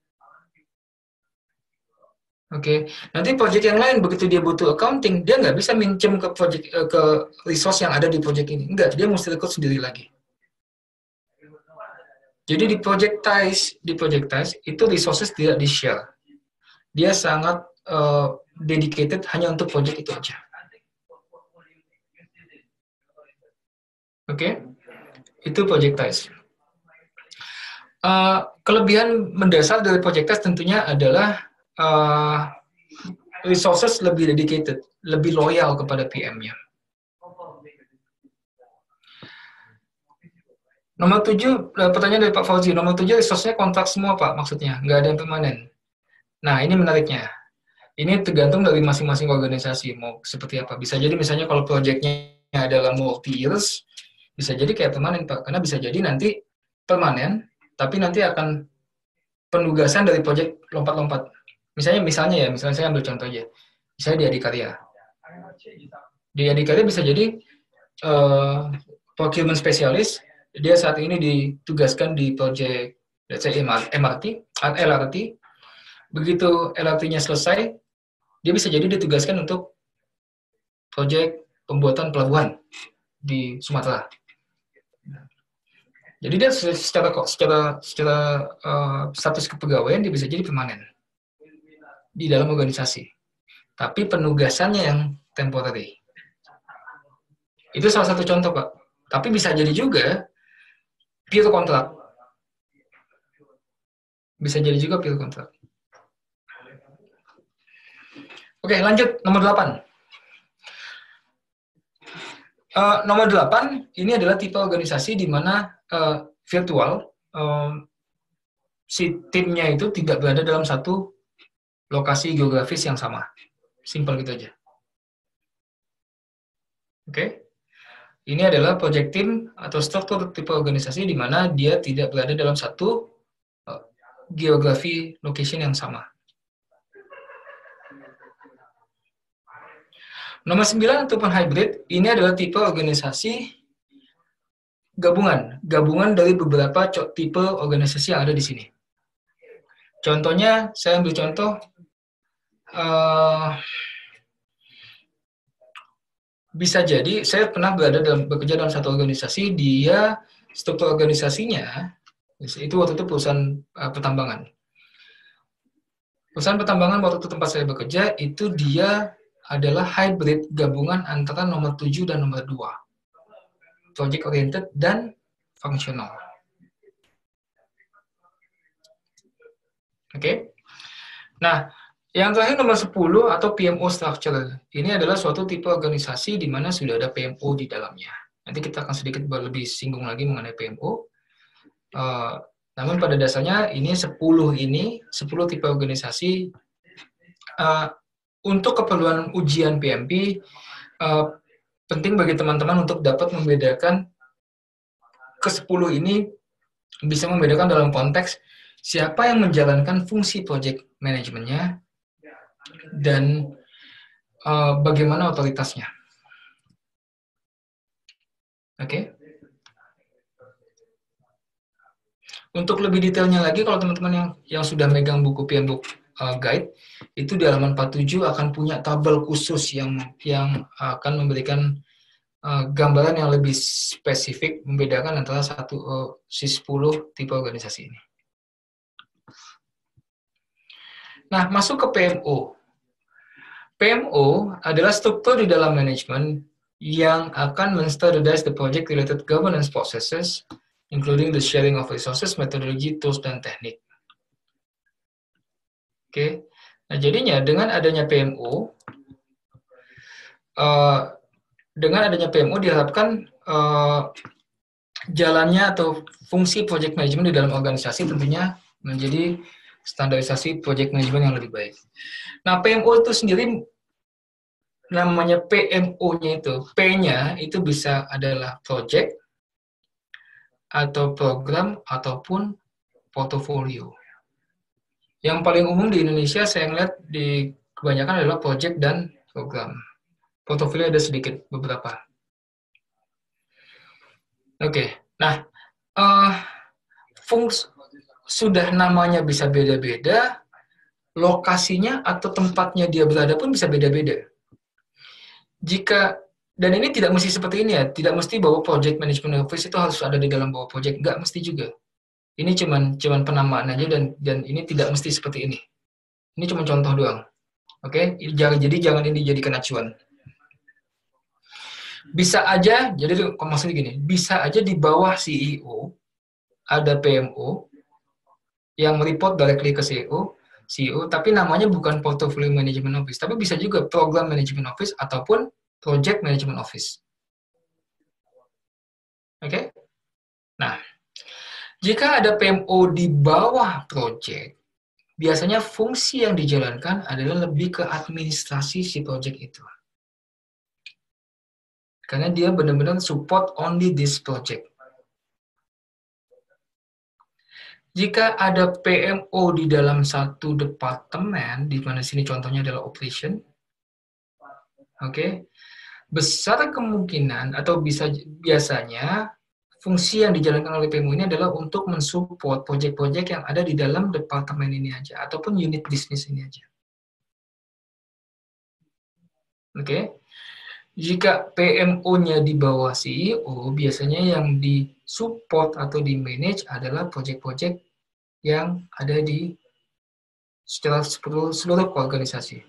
Oke, okay. nanti project yang lain begitu dia butuh accounting, dia nggak bisa minjem ke project eh, ke resource yang ada di project ini. Enggak, dia mesti rekrut sendiri lagi. Jadi di project ties, di project ties itu resources tidak di share. Dia sangat uh, dedicated hanya untuk project itu aja. Oke, okay? itu project ties. Uh, kelebihan mendasar dari project ties tentunya adalah uh, resources lebih dedicated, lebih loyal kepada PM-nya. Nomor tujuh, eh, pertanyaan dari Pak Fauzi. Nomor tujuh, resource-nya kontrak semua, Pak, maksudnya. Nggak ada yang permanen. Nah, ini menariknya. Ini tergantung dari masing-masing organisasi, mau seperti apa. Bisa jadi misalnya kalau proyeknya adalah multi years, bisa jadi kayak permanen, Pak. Karena bisa jadi nanti permanen, tapi nanti akan penugasan dari proyek lompat-lompat. Misalnya, misalnya ya, misalnya saya ambil contoh aja. Misalnya di Adikarya. Di Adikarya bisa jadi uh, procurement spesialis, dia saat ini ditugaskan di proyek let's say MRT, LRT. Begitu LRT-nya selesai, dia bisa jadi ditugaskan untuk proyek pembuatan pelabuhan di Sumatera. Jadi dia secara secara secara uh, status kepegawaian dia bisa jadi permanen di dalam organisasi. Tapi penugasannya yang temporary. Itu salah satu contoh, Pak. Tapi bisa jadi juga pure kontrak. Bisa jadi juga pure kontrak. Oke, lanjut nomor 8. Uh, nomor 8 ini adalah tipe organisasi di mana uh, virtual um, si timnya itu tidak berada dalam satu lokasi geografis yang sama. Simpel gitu aja. Oke. Okay? Ini adalah project team atau struktur tipe organisasi di mana dia tidak berada dalam satu uh, geografi location yang sama. Nomor 9 ataupun hybrid, ini adalah tipe organisasi gabungan. Gabungan dari beberapa tipe organisasi yang ada di sini. Contohnya, saya ambil contoh, uh, bisa jadi saya pernah berada dalam bekerja dalam satu organisasi dia struktur organisasinya itu waktu itu perusahaan uh, pertambangan. Perusahaan pertambangan waktu itu tempat saya bekerja itu dia adalah hybrid gabungan antara nomor 7 dan nomor 2 project oriented dan fungsional oke? Okay? nah yang terakhir nomor 10 atau PMO structure. Ini adalah suatu tipe organisasi di mana sudah ada PMO di dalamnya. Nanti kita akan sedikit lebih singgung lagi mengenai PMO. Uh, eh, namun pada dasarnya ini 10 ini, 10 tipe organisasi uh, untuk keperluan ujian PMP uh, eh, penting bagi teman-teman untuk dapat membedakan ke 10 ini bisa membedakan dalam konteks siapa yang menjalankan fungsi project manajemennya, dan uh, bagaimana otoritasnya. Oke. Okay. Untuk lebih detailnya lagi, kalau teman-teman yang yang sudah megang buku PMBOK uh, Guide, itu di halaman 47 akan punya tabel khusus yang yang akan memberikan uh, gambaran yang lebih spesifik membedakan antara satu uh, si 10 tipe organisasi ini. Nah, masuk ke PMO. PMO adalah struktur di dalam manajemen yang akan men-standardize the project-related governance processes, including the sharing of resources, methodology, tools, dan teknik. Oke, okay. nah jadinya dengan adanya PMO, uh, eh, dengan adanya PMO diharapkan uh, jalannya atau fungsi project management di dalam organisasi tentunya menjadi standarisasi project management yang lebih baik. Nah, PMO itu sendiri namanya PMO-nya itu, P-nya itu bisa adalah project atau program ataupun portofolio. Yang paling umum di Indonesia saya ngeliat di kebanyakan adalah project dan program. Portofolio ada sedikit beberapa. okay. nah uh, fungs sudah namanya bisa beda-beda, lokasinya atau tempatnya dia berada pun bisa beda-beda. Jika dan ini tidak mesti seperti ini ya, tidak mesti bahwa project management office itu harus ada di dalam bawah project, nggak mesti juga. Ini cuman cuman penamaan aja dan dan ini tidak mesti seperti ini. Ini cuma contoh doang. Oke, okay? jadi jangan ini dijadikan acuan. Bisa aja, jadi maksudnya gini, bisa aja di bawah CEO ada PMO yang report directly ke CEO, CEO, tapi namanya bukan portfolio management office, tapi bisa juga program management office ataupun project management office. Oke? Okay? Nah, jika ada PMO di bawah project, biasanya fungsi yang dijalankan adalah lebih ke administrasi si project itu. Karena dia benar-benar support only this project. Jika ada PMO di dalam satu departemen, di mana sini contohnya adalah operation, oke, okay, besar kemungkinan atau bisa biasanya fungsi yang dijalankan oleh PMU ini adalah untuk mensupport proyek-proyek yang ada di dalam departemen ini aja ataupun unit bisnis ini aja. Oke. Okay? Jika PMO-nya di bawah CEO, biasanya yang disupport atau di manage adalah proyek-proyek yang ada di secara seluruh, seluruh organisasi.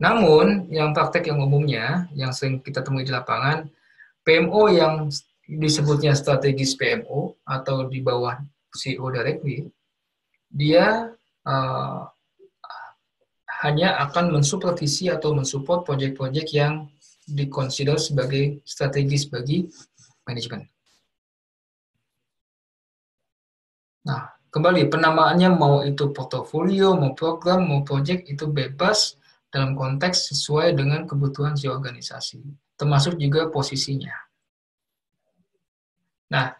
Namun, yang praktek yang umumnya, yang sering kita temui di lapangan, PMO yang disebutnya strategis PMO atau di bawah CEO directly, dia uh, hanya akan mensupervisi atau mensupport proyek-proyek yang dikonsider sebagai strategis bagi manajemen. Nah, kembali penamaannya mau itu portofolio, mau program, mau proyek itu bebas dalam konteks sesuai dengan kebutuhan si organisasi, termasuk juga posisinya. Nah,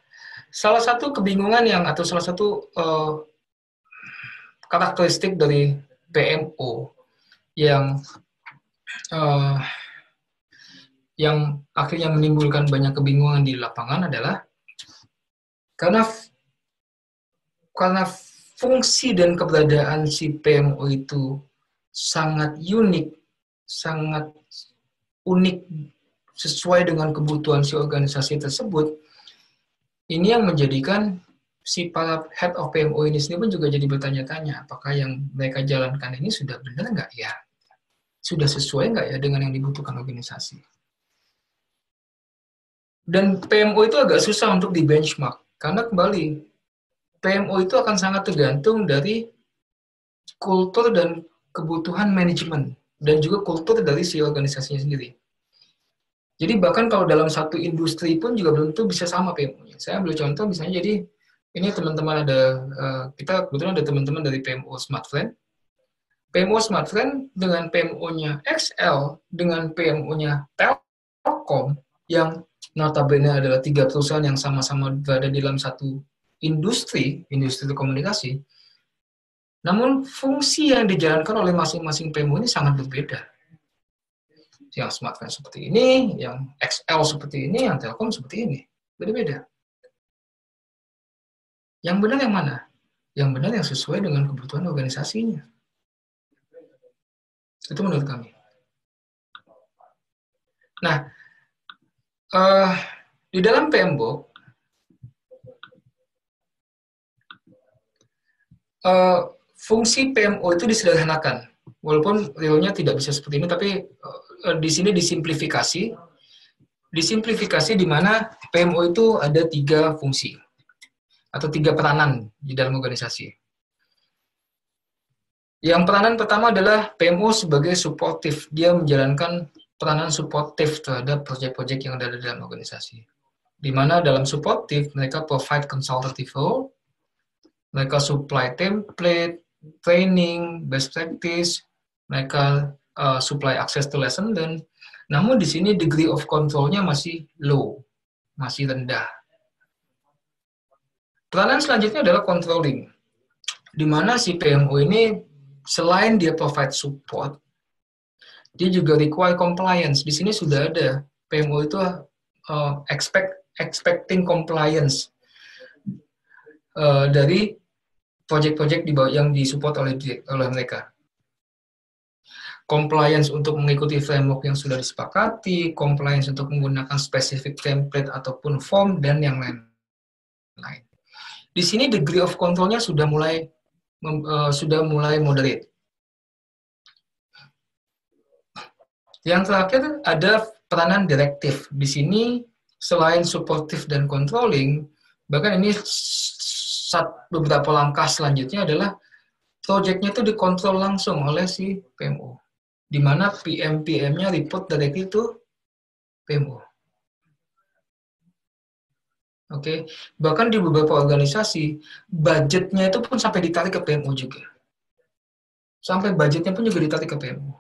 salah satu kebingungan yang atau salah satu uh, karakteristik dari PMO yang uh, yang akhirnya menimbulkan banyak kebingungan di lapangan adalah karena karena fungsi dan keberadaan si PMO itu sangat unik, sangat unik sesuai dengan kebutuhan si organisasi tersebut, ini yang menjadikan si para head of PMO ini sendiri pun juga jadi bertanya-tanya, apakah yang mereka jalankan ini sudah benar nggak ya? Sudah sesuai nggak ya dengan yang dibutuhkan organisasi? Dan PMO itu agak susah untuk di benchmark, karena kembali, PMO itu akan sangat tergantung dari kultur dan kebutuhan manajemen, dan juga kultur dari si organisasinya sendiri. Jadi bahkan kalau dalam satu industri pun juga belum tentu bisa sama PMO-nya. Saya ambil contoh misalnya jadi ini teman-teman ada uh, kita kebetulan ada teman-teman dari PMO Smartfriend. PMO Smartfriend dengan PMO-nya XL dengan PMO-nya Telkom yang notabene adalah tiga perusahaan yang sama-sama berada di dalam satu industri, industri komunikasi. Namun fungsi yang dijalankan oleh masing-masing PMO ini sangat berbeda yang smartphone seperti ini, yang XL seperti ini, yang Telkom seperti ini. Beda-beda. Yang benar yang mana? Yang benar yang sesuai dengan kebutuhan organisasinya. Itu menurut kami. Nah, uh, di dalam PMBOK, uh, fungsi PMO itu disederhanakan. Walaupun realnya tidak bisa seperti ini, tapi uh, di sini disimplifikasi. Disimplifikasi di mana PMO itu ada tiga fungsi atau tiga peranan di dalam organisasi. Yang peranan pertama adalah PMO sebagai suportif. Dia menjalankan peranan suportif terhadap proyek-proyek yang ada di dalam organisasi. Di mana dalam suportif mereka provide consultative role, mereka supply template, training, best practice, mereka uh, supply access to lesson dan namun di sini degree of control-nya masih low, masih rendah. Peranan selanjutnya adalah controlling, di mana si PMO ini selain dia provide support, dia juga require compliance. Di sini sudah ada PMO itu uh, expect expecting compliance uh, dari project-project di yang disupport oleh oleh mereka. Compliance untuk mengikuti framework yang sudah disepakati, compliance untuk menggunakan spesifik template ataupun form dan yang lain-lain. Di sini degree of control-nya sudah mulai uh, sudah mulai moderate. Yang terakhir ada peranan direktif. Di sini selain supportive dan controlling, bahkan ini beberapa langkah selanjutnya adalah proyeknya itu dikontrol langsung oleh si PMO. Di mana PM-PM-nya report dari itu PMO. Oke, okay. bahkan di beberapa organisasi budgetnya itu pun sampai ditarik ke PMO juga. Sampai budgetnya pun juga ditarik ke PMO.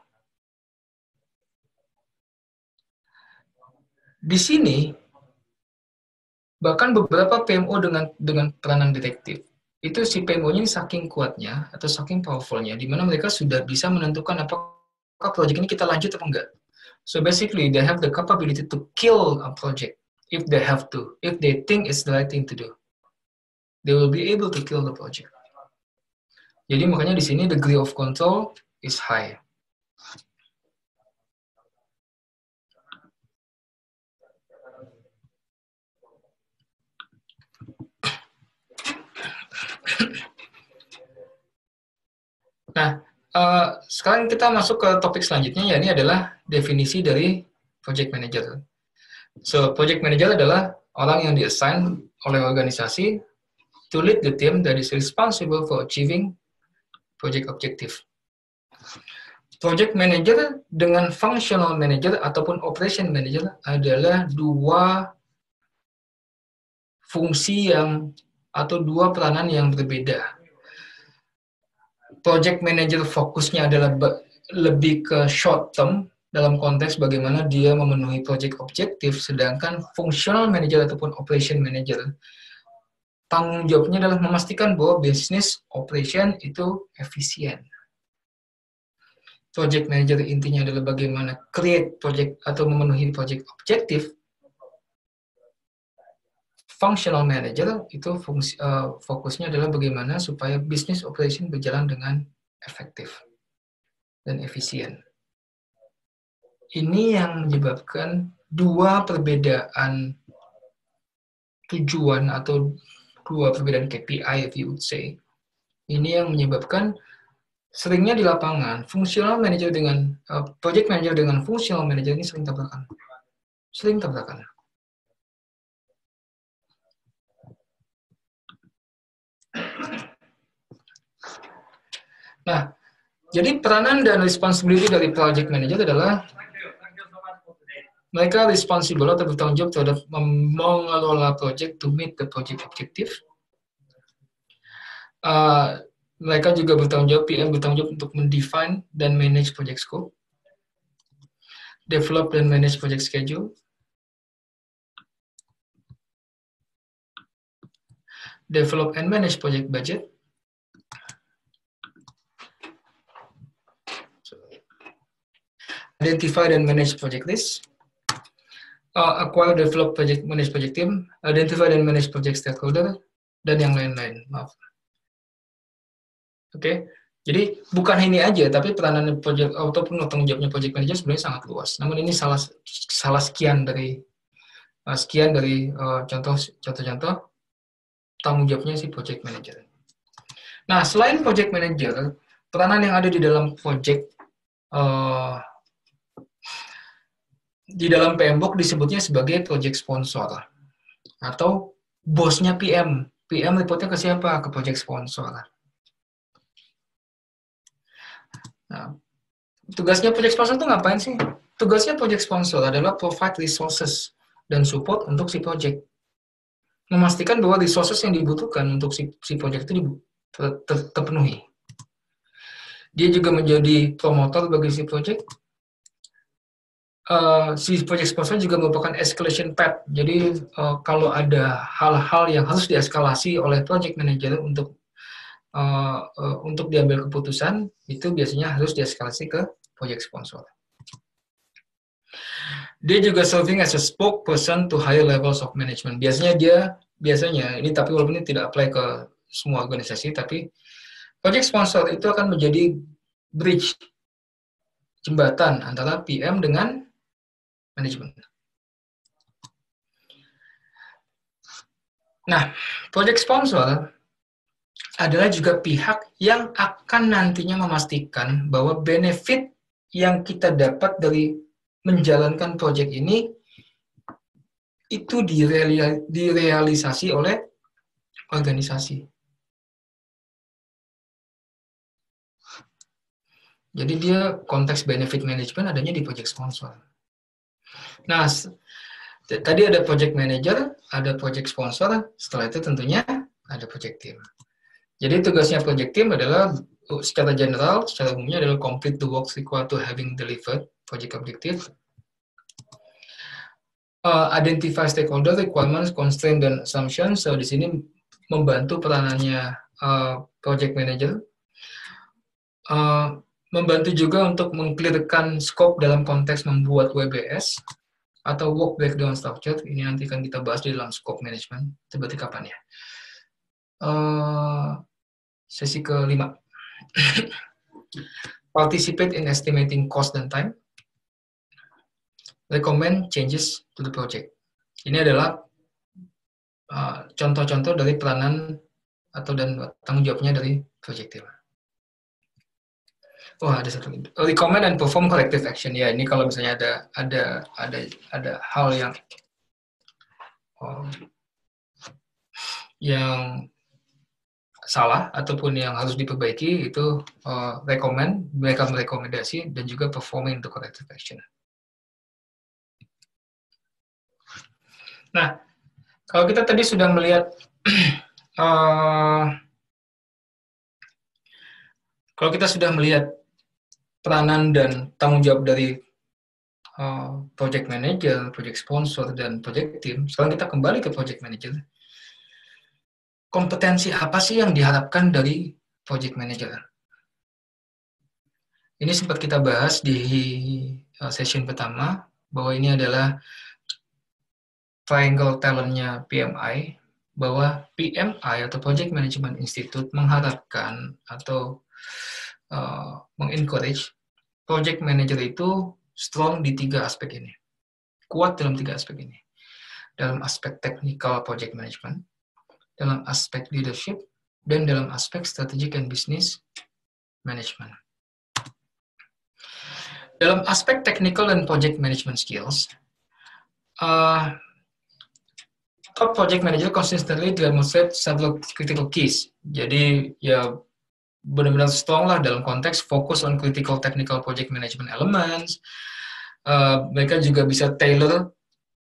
Di sini bahkan beberapa PMO dengan dengan peranan detektif itu si PMO-nya saking kuatnya atau saking powerfulnya di mana mereka sudah bisa menentukan apakah proyek ini kita lanjut atau enggak. So basically they have the capability to kill a project if they have to, if they think it's the right thing to do. They will be able to kill the project. Jadi makanya di sini degree of control is high. Nah, uh, sekarang kita masuk ke topik selanjutnya, ya ini adalah definisi dari project manager. So, project manager adalah orang yang diassign oleh organisasi to lead the team that is responsible for achieving project objective. Project manager dengan functional manager ataupun operation manager adalah dua fungsi yang atau dua peranan yang berbeda project manager fokusnya adalah lebih ke short term dalam konteks bagaimana dia memenuhi project objektif, sedangkan functional manager ataupun operation manager tanggung jawabnya adalah memastikan bahwa bisnis operation itu efisien. Project manager intinya adalah bagaimana create project atau memenuhi project objektif functional manager itu fungsi, uh, fokusnya adalah bagaimana supaya business operation berjalan dengan efektif dan efisien. Ini yang menyebabkan dua perbedaan tujuan atau dua perbedaan KPI, if you would say. Ini yang menyebabkan seringnya di lapangan fungsional manager dengan uh, project manager dengan fungsional manager ini sering tabrakan. Sering tabrakan. Nah, jadi peranan dan responsibility dari project manager adalah mereka responsible atau bertanggung jawab terhadap mengelola project to meet the project objective. Uh, mereka juga bertanggung jawab, PM bertanggung jawab untuk mendefine dan manage project scope, develop dan manage project schedule, develop and manage project budget, identify and manage project list, uh, acquire, develop project, manage project team, identify dan manage project stakeholder, dan yang lain-lain. Maaf. Oke, okay? jadi bukan ini aja, tapi peranan project ataupun tanggung jawabnya project manager sebenarnya sangat luas. Namun ini salah salah sekian dari uh, sekian dari uh, contoh contoh-contoh tanggung jawabnya si project manager. Nah, selain project manager, peranan yang ada di dalam project uh, di dalam PMBOK disebutnya sebagai project sponsor atau bosnya PM. PM reportnya ke siapa? Ke project sponsor. Nah, tugasnya project sponsor itu ngapain sih? Tugasnya project sponsor adalah provide resources dan support untuk si project. Memastikan bahwa resources yang dibutuhkan untuk si, si project itu ter, ter, terpenuhi. Dia juga menjadi promotor bagi si project uh, si project sponsor juga merupakan escalation path. Jadi uh, kalau ada hal-hal yang harus dieskalasi oleh project manager untuk uh, uh, untuk diambil keputusan, itu biasanya harus dieskalasi ke project sponsor. dia juga serving as a spokesperson to higher levels of management. Biasanya dia biasanya ini tapi walaupun ini tidak apply ke semua organisasi tapi project sponsor itu akan menjadi bridge jembatan antara PM dengan manajemen. Nah, project sponsor adalah juga pihak yang akan nantinya memastikan bahwa benefit yang kita dapat dari menjalankan proyek ini itu direalisasi oleh organisasi. Jadi dia konteks benefit management adanya di project sponsor. Nah, tadi ada project manager, ada project sponsor, setelah itu tentunya ada project team. Jadi tugasnya project team adalah secara general, secara umumnya adalah complete the work required to having delivered project objective, uh, identify stakeholder requirements, constraint dan assumptions. So di sini membantu peranannya uh, project manager. Uh, membantu juga untuk mengclearkan scope dalam konteks membuat WBS atau work breakdown structure. Ini nanti akan kita bahas di dalam scope management. Seperti kapan ya? Uh, sesi kelima. *coughs* Participate in estimating cost dan time recommend changes to the project. Ini adalah uh, contoh-contoh uh, dari peranan atau dan tanggung jawabnya dari project team. Oh, ada satu lagi. Recommend and perform corrective action. Ya, ini kalau misalnya ada ada ada ada hal yang oh, yang salah ataupun yang harus diperbaiki itu uh, recommend mereka merekomendasi dan juga performing the corrective action. Nah, kalau kita tadi sudah melihat *clears throat* uh, kalau kita sudah melihat peranan dan tanggung jawab dari uh, project manager, project sponsor, dan project team, sekarang kita kembali ke project manager. Kompetensi apa sih yang diharapkan dari project manager? Ini sempat kita bahas di uh, session pertama, bahwa ini adalah triangle talentnya PMI bahwa PMI atau Project Management Institute mengharapkan atau uh, mengencourage project manager itu strong di tiga aspek ini, kuat dalam tiga aspek ini, dalam aspek technical project management, dalam aspek leadership, dan dalam aspek strategic and business management. Dalam aspek technical dan project management skills, uh, top project manager consistently demonstrate several critical keys. Jadi ya benar-benar strong lah dalam konteks fokus on critical technical project management elements. Uh, mereka juga bisa tailor,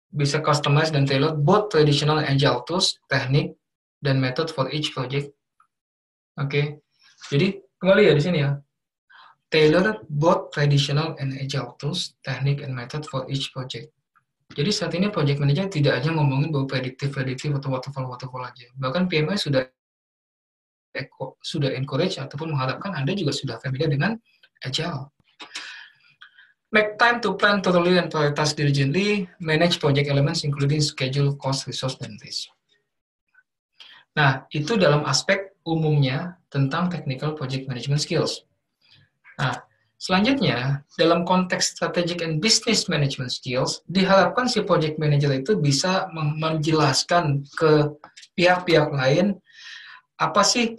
bisa customize dan tailor both traditional agile tools, teknik, dan method for each project. Oke, okay. jadi kembali ya di sini ya. Tailor both traditional and agile tools, teknik, and method for each project. Jadi saat ini project manager tidak hanya ngomongin bahwa prediktif, prediktif atau waterfall, waterfall aja. Bahkan PMI sudah sudah encourage ataupun mengharapkan Anda juga sudah familiar dengan agile. Make time to plan thoroughly and prioritize diligently, manage project elements including schedule, cost, resource, dan risk. Nah, itu dalam aspek umumnya tentang technical project management skills. Nah, Selanjutnya, dalam konteks strategic and business management skills, diharapkan si project manager itu bisa menjelaskan ke pihak-pihak lain apa sih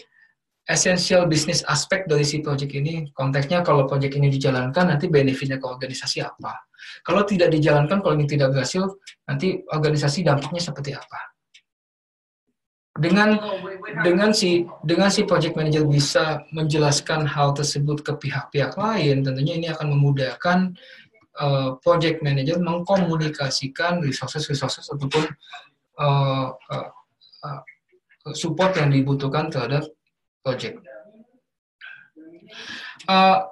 essential business aspek dari si project ini. Konteksnya kalau project ini dijalankan, nanti benefitnya ke organisasi apa. Kalau tidak dijalankan, kalau ini tidak berhasil, nanti organisasi dampaknya seperti apa dengan dengan si dengan si project manager bisa menjelaskan hal tersebut ke pihak-pihak lain tentunya ini akan memudahkan uh, project manager mengkomunikasikan resources resources ataupun uh, uh, support yang dibutuhkan terhadap project. Uh,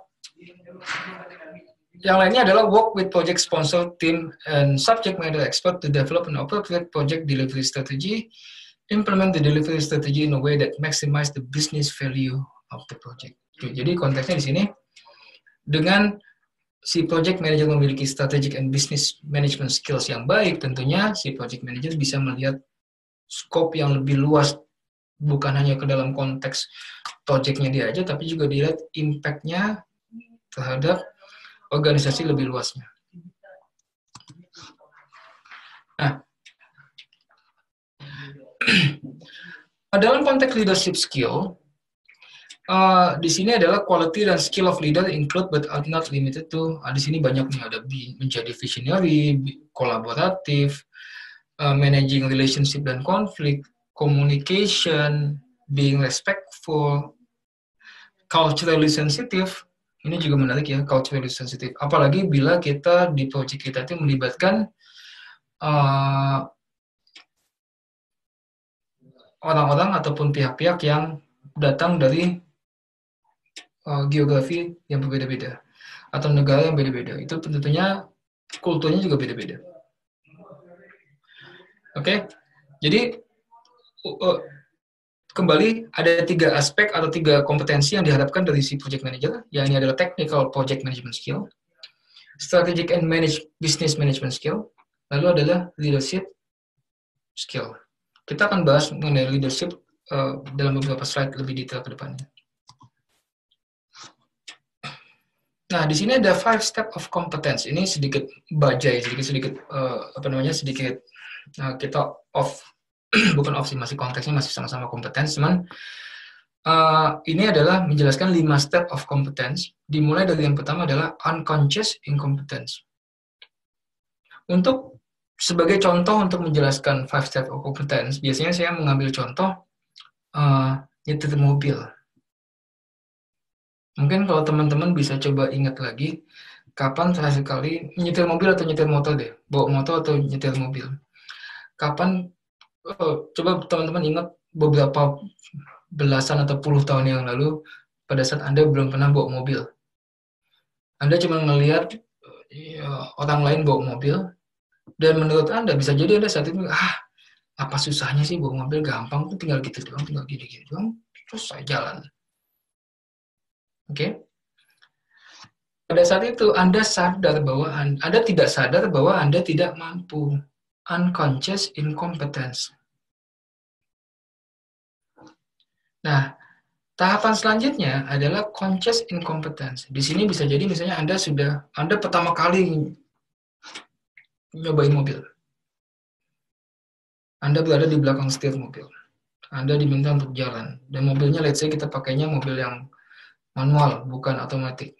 yang lainnya adalah work with project sponsor team and subject matter expert to develop an appropriate project delivery strategy implement the delivery strategy in a way that maximize the business value of the project. Jadi konteksnya di sini dengan si project manager memiliki strategic and business management skills yang baik, tentunya si project manager bisa melihat scope yang lebih luas, bukan hanya ke dalam konteks projectnya dia aja, tapi juga dilihat impact-nya terhadap organisasi lebih luasnya. Nah, *clears throat* dalam konteks leadership skill, uh, di sini adalah quality dan skill of leader include but are not limited to. Uh, di sini banyak nih ada menjadi visionary, kolaboratif, uh, managing relationship dan konflik, communication, being respectful, culturally sensitive, ini juga menarik ya, culturally sensitive. Apalagi bila kita di project kita itu melibatkan uh, orang-orang ataupun pihak-pihak yang datang dari uh, geografi yang berbeda-beda atau negara yang beda-beda. Itu tentunya kulturnya juga beda-beda. Oke, okay? jadi uh, kembali ada tiga aspek atau tiga kompetensi yang diharapkan dari si project manager, yang ini adalah technical project management skill, strategic and manage business management skill, lalu adalah leadership skill. Kita akan bahas mengenai leadership uh, dalam beberapa slide lebih detail ke depannya. Nah, di sini ada five step of competence. Ini sedikit bajai, sedikit sedikit uh, apa namanya sedikit uh, kita off *clears throat* bukan opsi masih konteksnya masih sama-sama kompetens cuman uh, ini adalah menjelaskan lima step of competence dimulai dari yang pertama adalah unconscious incompetence. Untuk sebagai contoh untuk menjelaskan five step of competence biasanya saya mengambil contoh uh, nyetir mobil. Mungkin kalau teman-teman bisa coba ingat lagi kapan terakhir kali nyetir mobil atau nyetir motor deh bawa motor atau nyetir mobil kapan Oh, coba teman-teman ingat beberapa belasan atau puluh tahun yang lalu pada saat Anda belum pernah bawa mobil. Anda cuma melihat ya, orang lain bawa mobil dan menurut Anda bisa jadi Anda saat itu ah apa susahnya sih bawa mobil gampang tuh tinggal gitu doang tinggal gini gini doang terus saya jalan. Oke. Okay? Pada saat itu Anda sadar bahwa Anda tidak sadar bahwa Anda tidak mampu unconscious incompetence. Nah, tahapan selanjutnya adalah conscious incompetence. Di sini bisa jadi misalnya Anda sudah, Anda pertama kali nyobain mobil. Anda berada di belakang setir mobil. Anda diminta untuk jalan. Dan mobilnya, let's say kita pakainya mobil yang manual, bukan otomatis.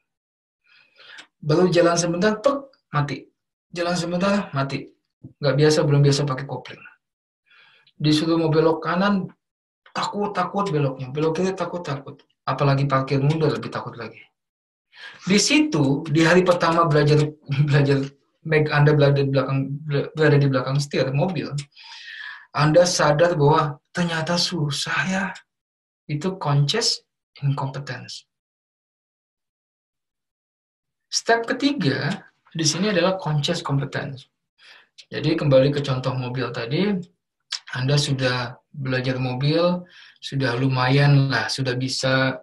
Baru jalan sebentar, pek, mati. Jalan sebentar, mati nggak biasa belum biasa pakai kopling. Disuruh mau belok kanan takut takut beloknya. Belok kiri takut takut. Apalagi parkir mundur lebih takut lagi. Di situ di hari pertama belajar *laughs* belajar make anda berada di belakang berada di belakang setir mobil anda sadar bahwa ternyata susah ya. Itu conscious incompetence. Step ketiga di sini adalah conscious competence jadi kembali ke contoh mobil tadi, Anda sudah belajar mobil, sudah lumayan lah, sudah bisa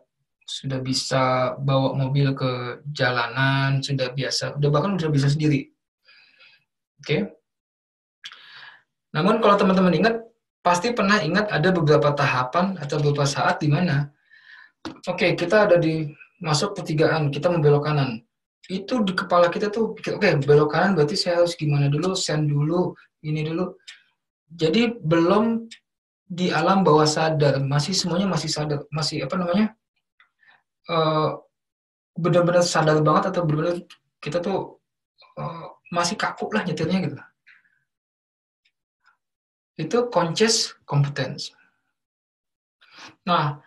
sudah bisa bawa mobil ke jalanan, sudah biasa, udah bahkan sudah bisa sendiri. Oke. Okay? Namun kalau teman-teman ingat, pasti pernah ingat ada beberapa tahapan atau beberapa saat di mana, oke okay, kita ada di masuk pertigaan, kita membelok kanan itu di kepala kita tuh pikir oke okay, belok kanan berarti saya harus gimana dulu? Send dulu ini dulu. Jadi belum di alam bawah sadar masih semuanya masih sadar masih apa namanya uh, benar-benar sadar banget atau benar-benar kita tuh uh, masih kaku lah nyetirnya gitu. Itu conscious competence. Nah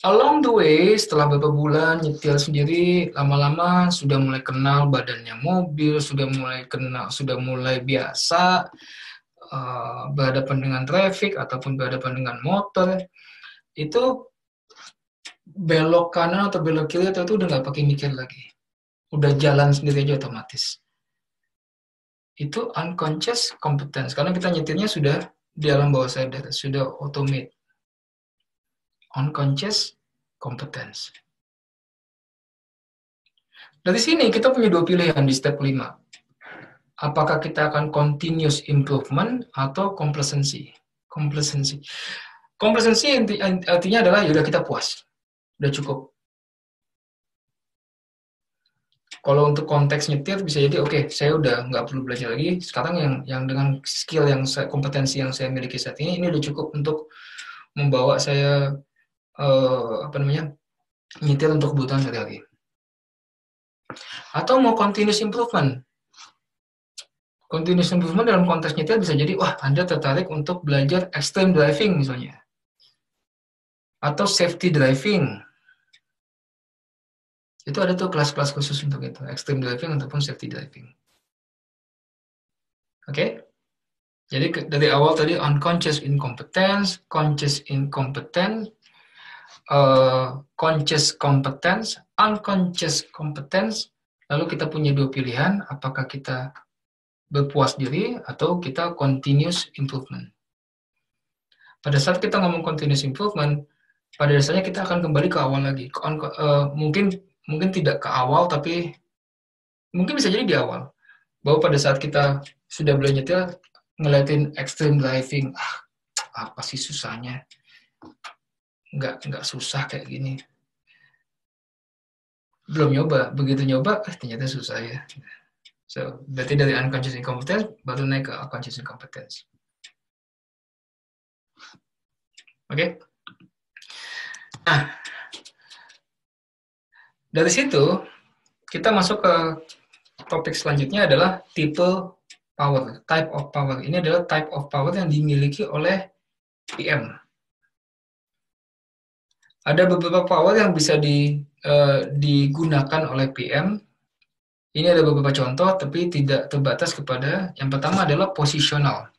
Along the way, setelah beberapa bulan nyetir sendiri, lama-lama sudah mulai kenal badannya mobil, sudah mulai kenal, sudah mulai biasa uh, berhadapan dengan traffic ataupun berhadapan dengan motor, itu belok kanan atau belok kiri atau itu udah nggak pakai mikir lagi, udah jalan sendiri aja otomatis. Itu unconscious competence. Karena kita nyetirnya sudah di alam bawah sadar, sudah automate unconscious competence. dari sini kita punya dua pilihan di step 5. Apakah kita akan continuous improvement atau complacency? Complacency. Complacency artinya adalah yaudah kita puas, udah cukup. Kalau untuk konteks nyetir bisa jadi oke, okay, saya udah nggak perlu belajar lagi. Sekarang yang yang dengan skill yang kompetensi yang saya miliki saat ini, ini udah cukup untuk membawa saya uh, apa namanya nyetir untuk kebutuhan sehari-hari atau mau continuous improvement. Continuous improvement dalam konteks nyetir bisa jadi, wah Anda tertarik untuk belajar extreme driving misalnya. Atau safety driving. Itu ada tuh kelas-kelas khusus untuk itu, extreme driving ataupun safety driving. Oke? Okay? Jadi dari awal tadi unconscious incompetence, conscious incompetence, uh, conscious competence, unconscious competence, lalu kita punya dua pilihan, apakah kita berpuas diri atau kita continuous improvement. Pada saat kita ngomong continuous improvement, pada dasarnya kita akan kembali ke awal lagi. Ke, uh, mungkin mungkin tidak ke awal, tapi mungkin bisa jadi di awal. Bahwa pada saat kita sudah belajar nyetir, ngeliatin extreme driving, ah, apa sih susahnya? Nggak nggak susah kayak gini. Belum nyoba. Begitu nyoba eh, ternyata susah ya. So berarti dari unconscious incompetence baru naik ke unconscious incompetence. Oke? Okay? nah dari situ kita masuk ke topik selanjutnya adalah tipe power type of power. Ini adalah type of power yang dimiliki oleh PM ada beberapa power yang bisa di, uh, digunakan oleh PM. Ini ada beberapa contoh, tapi tidak terbatas kepada yang pertama adalah posisional.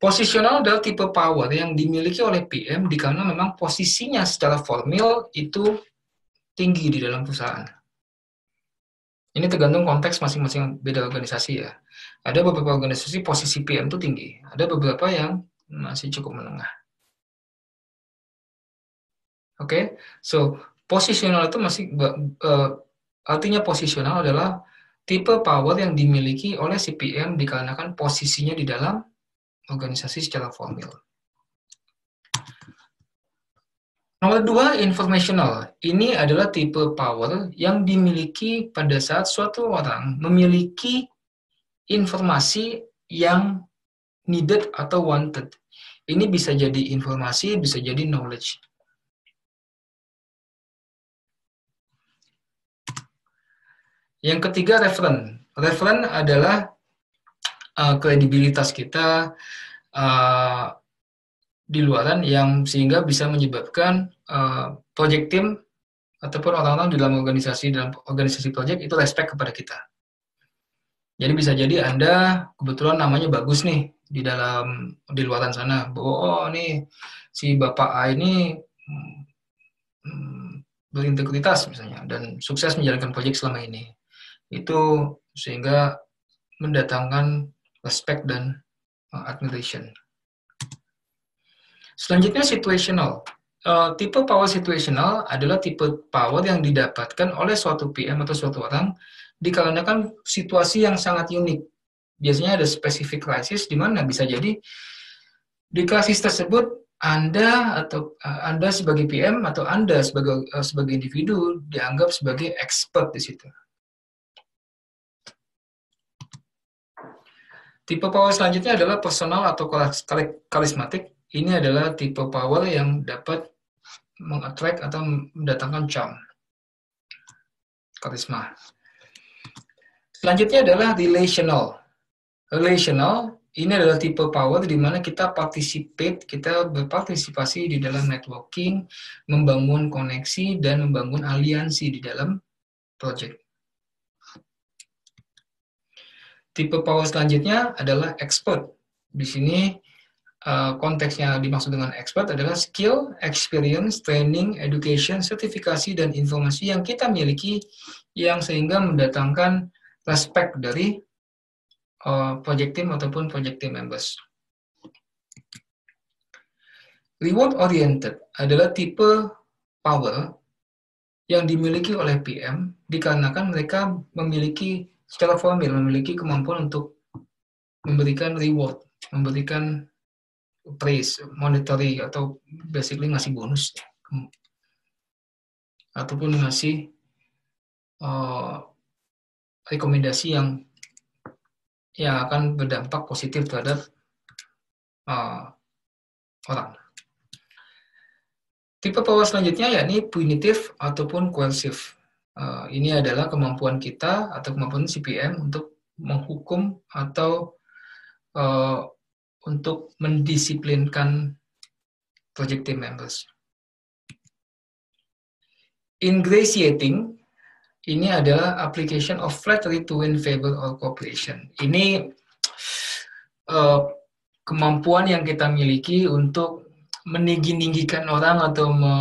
Posisional adalah tipe power yang dimiliki oleh PM dikarenakan memang posisinya secara formil itu tinggi di dalam perusahaan. Ini tergantung konteks masing-masing beda organisasi ya. Ada beberapa organisasi posisi PM itu tinggi, ada beberapa yang masih cukup menengah. Oke, okay? so posisional itu masih uh, artinya posisional adalah tipe power yang dimiliki oleh CPM dikarenakan posisinya di dalam organisasi secara formal. Nomor dua, informational. Ini adalah tipe power yang dimiliki pada saat suatu orang memiliki informasi yang needed atau wanted. Ini bisa jadi informasi, bisa jadi knowledge. Yang ketiga referen. Referen adalah uh, kredibilitas kita uh, di luaran yang sehingga bisa menyebabkan uh, project team ataupun orang-orang di dalam organisasi dalam organisasi project itu respect kepada kita. Jadi bisa jadi Anda kebetulan namanya bagus nih di dalam di luaran sana bahwa oh ini si Bapak A ini hmm, berintegritas misalnya dan sukses menjalankan proyek selama ini itu sehingga mendatangkan respect dan uh, admiration. Selanjutnya situational. Uh, tipe power situational adalah tipe power yang didapatkan oleh suatu PM atau suatu orang dikarenakan situasi yang sangat unik. Biasanya ada specific crisis di mana bisa jadi di krisis tersebut anda atau uh, Anda sebagai PM atau Anda sebagai uh, sebagai individu dianggap sebagai expert di situ. Tipe power selanjutnya adalah personal atau karismatik. Ini adalah tipe power yang dapat mengattract atau mendatangkan charm. Karisma. Selanjutnya adalah relational. Relational ini adalah tipe power di mana kita participate, kita berpartisipasi di dalam networking, membangun koneksi, dan membangun aliansi di dalam project. Tipe power selanjutnya adalah expert. Di sini uh, konteksnya dimaksud dengan expert adalah skill, experience, training, education, sertifikasi, dan informasi yang kita miliki yang sehingga mendatangkan respect dari uh, project team ataupun project team members. Reward oriented adalah tipe power yang dimiliki oleh PM dikarenakan mereka memiliki secara formil memiliki kemampuan untuk memberikan reward, memberikan praise, monetary atau basically ngasih bonus ataupun ngasih uh, rekomendasi yang yang akan berdampak positif terhadap uh, orang. Tipe power selanjutnya yakni punitive ataupun coercive. Uh, ini adalah kemampuan kita atau kemampuan CPM untuk menghukum atau uh, untuk mendisiplinkan project team members. Ingratiating ini adalah application of flattery to win favor or cooperation. Ini uh, kemampuan yang kita miliki untuk meninggi-ninggikan orang atau me,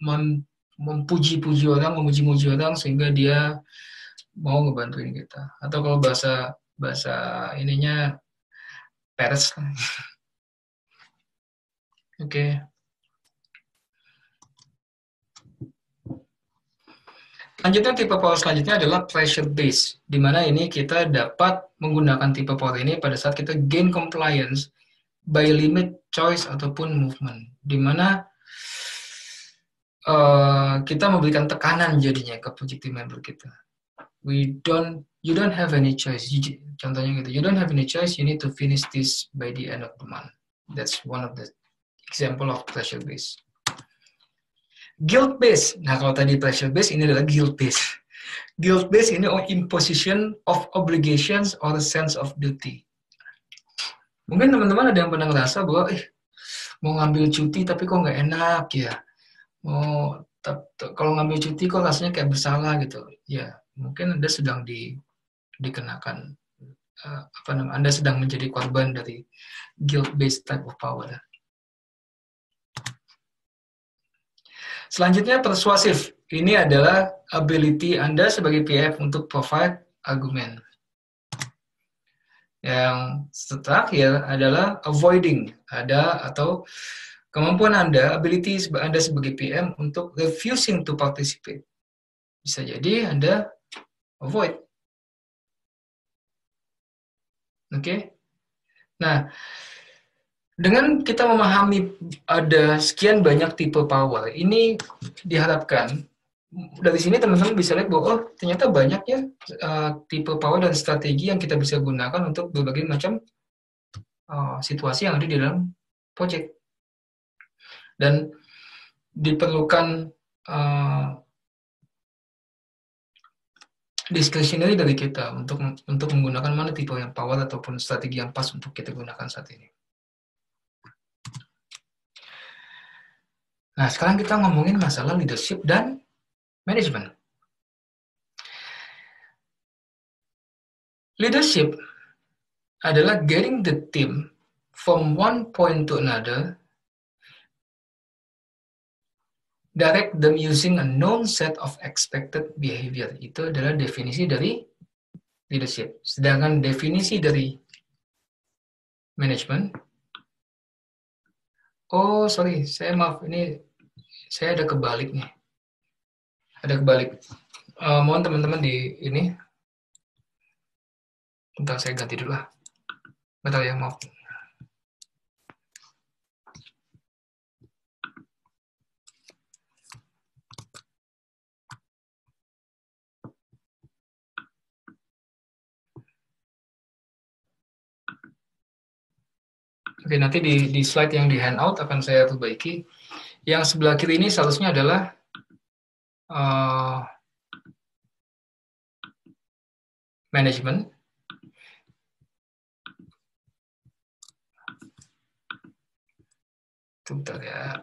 mem, memuji-puji orang, memuji-muji orang sehingga dia mau ngebantuin kita. Atau kalau bahasa bahasa ininya peres. *laughs* Oke. okay. Lanjutnya tipe power selanjutnya adalah pressure base, di mana ini kita dapat menggunakan tipe power ini pada saat kita gain compliance by limit choice ataupun movement, di mana uh, kita memberikan tekanan jadinya ke project member kita. We don't, you don't have any choice. You, contohnya gitu, you don't have any choice. You need to finish this by the end of the month. That's one of the example of pressure base. Guilt based. Nah, kalau tadi pressure based ini adalah guilt based. Guilt based ini imposition of obligations or sense of duty. Mungkin teman-teman ada yang pernah ngerasa bahwa eh mau ngambil cuti tapi kok nggak enak ya. Mau kalau ngambil cuti kok rasanya kayak bersalah gitu. Ya, mungkin Anda sedang di dikenakan uh, apa namanya Anda sedang menjadi korban dari guilt based type of power. Selanjutnya persuasif. Ini adalah ability Anda sebagai PF untuk provide argumen. Yang terakhir adalah avoiding. Ada atau kemampuan Anda, ability Anda sebagai PM untuk refusing to participate. Bisa jadi Anda avoid. Oke. Okay? Nah, dengan kita memahami ada sekian banyak tipe power, ini diharapkan dari sini teman-teman bisa lihat bahwa oh ternyata banyak ya uh, tipe power dan strategi yang kita bisa gunakan untuk berbagai macam uh, situasi yang ada di dalam project. Dan diperlukan uh, discretionary dari kita untuk untuk menggunakan mana tipe yang power ataupun strategi yang pas untuk kita gunakan saat ini. Nah, sekarang kita ngomongin masalah leadership dan manajemen. Leadership adalah getting the team from one point to another, direct them using a known set of expected behavior. Itu adalah definisi dari leadership. Sedangkan definisi dari manajemen, oh sorry, saya maaf, ini saya ada kebalik nih. Ada kebalik. Uh, mohon teman-teman di ini. Bentar saya ganti dulu lah. Bentar ya, maaf. Oke, nanti di, di slide yang di handout akan saya perbaiki. Yang sebelah kiri ini seharusnya adalah uh, manajemen. Sebentar ya.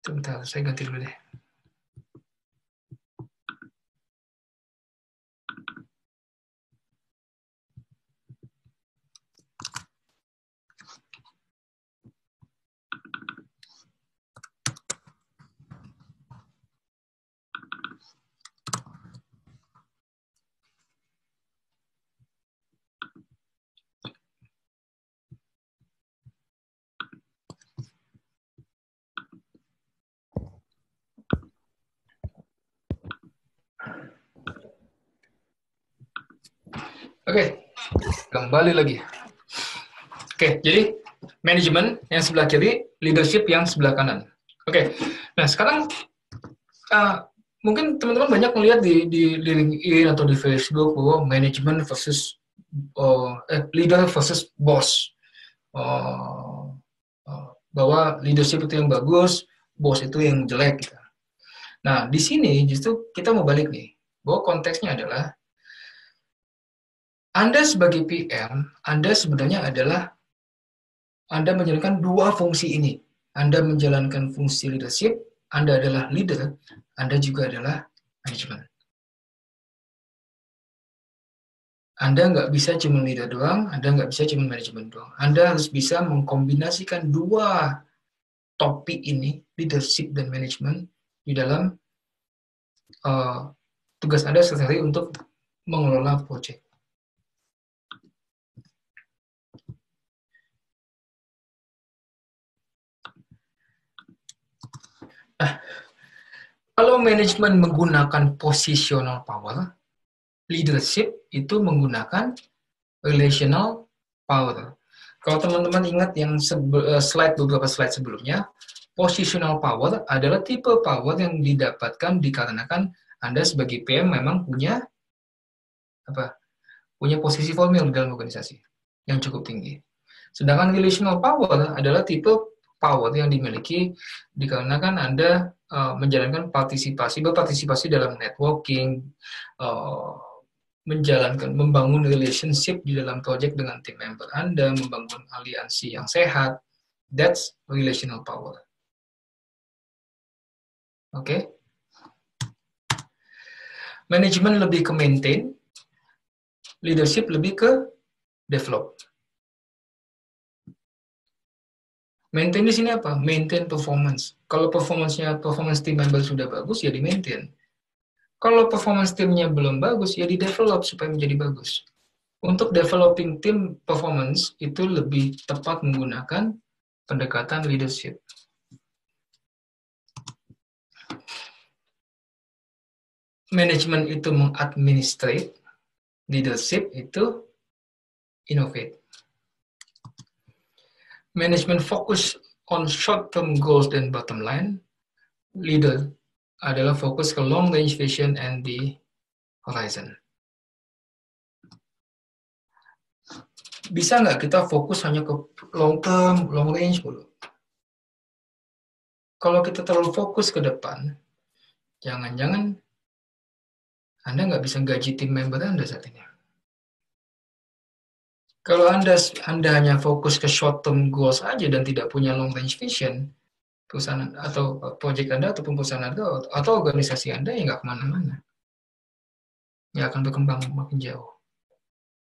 Sebentar, saya ganti dulu deh. Oke, kembali lagi. Oke, jadi manajemen yang sebelah kiri, leadership yang sebelah kanan. Oke, nah sekarang uh, mungkin teman-teman banyak melihat di, di, di LinkedIn atau di Facebook bahwa manajemen versus uh, eh, leader versus boss. Uh, bahwa leadership itu yang bagus, bos itu yang jelek. Gitu. Nah, di sini justru kita mau balik nih, bahwa konteksnya adalah anda sebagai PM, Anda sebenarnya adalah Anda menjalankan dua fungsi ini. Anda menjalankan fungsi leadership, Anda adalah leader, Anda juga adalah manajemen. Anda nggak bisa cuma leader doang, Anda nggak bisa cuma manajemen doang. Anda harus bisa mengkombinasikan dua topik ini, leadership dan manajemen, di dalam uh, tugas Anda sehari untuk mengelola proyek. Kalau manajemen menggunakan positional power, leadership itu menggunakan relational power. Kalau teman-teman ingat yang eh, slide beberapa slide sebelumnya, positional power adalah tipe power yang didapatkan dikarenakan Anda sebagai PM memang punya apa? punya posisi formal dalam organisasi yang cukup tinggi. Sedangkan relational power adalah tipe power yang dimiliki dikarenakan Anda uh, menjalankan partisipasi, berpartisipasi dalam networking, uh, menjalankan, membangun relationship di dalam project dengan tim member Anda, membangun aliansi yang sehat. That's relational power. Oke? Okay? Manajemen lebih ke maintain, leadership lebih ke develop. Maintain di sini apa? Maintain performance. Kalau performance-nya performance team member sudah bagus ya di maintain. Kalau performance timnya belum bagus ya di develop supaya menjadi bagus. Untuk developing team performance itu lebih tepat menggunakan pendekatan leadership. Manajemen itu mengadministrate, leadership itu innovate. Management fokus on short-term goals dan bottom line. Leader adalah fokus ke long range vision and the horizon. Bisa nggak kita fokus hanya ke long term, long range dulu? Kalau kita terlalu fokus ke depan, jangan-jangan Anda nggak bisa gaji tim member Anda saat ini. Kalau Anda Anda hanya fokus ke short term goals aja dan tidak punya long range vision, perusahaan atau project Anda ataupun perusahaan Anda atau organisasi Anda ya nggak ke mana-mana. Ya akan berkembang makin jauh.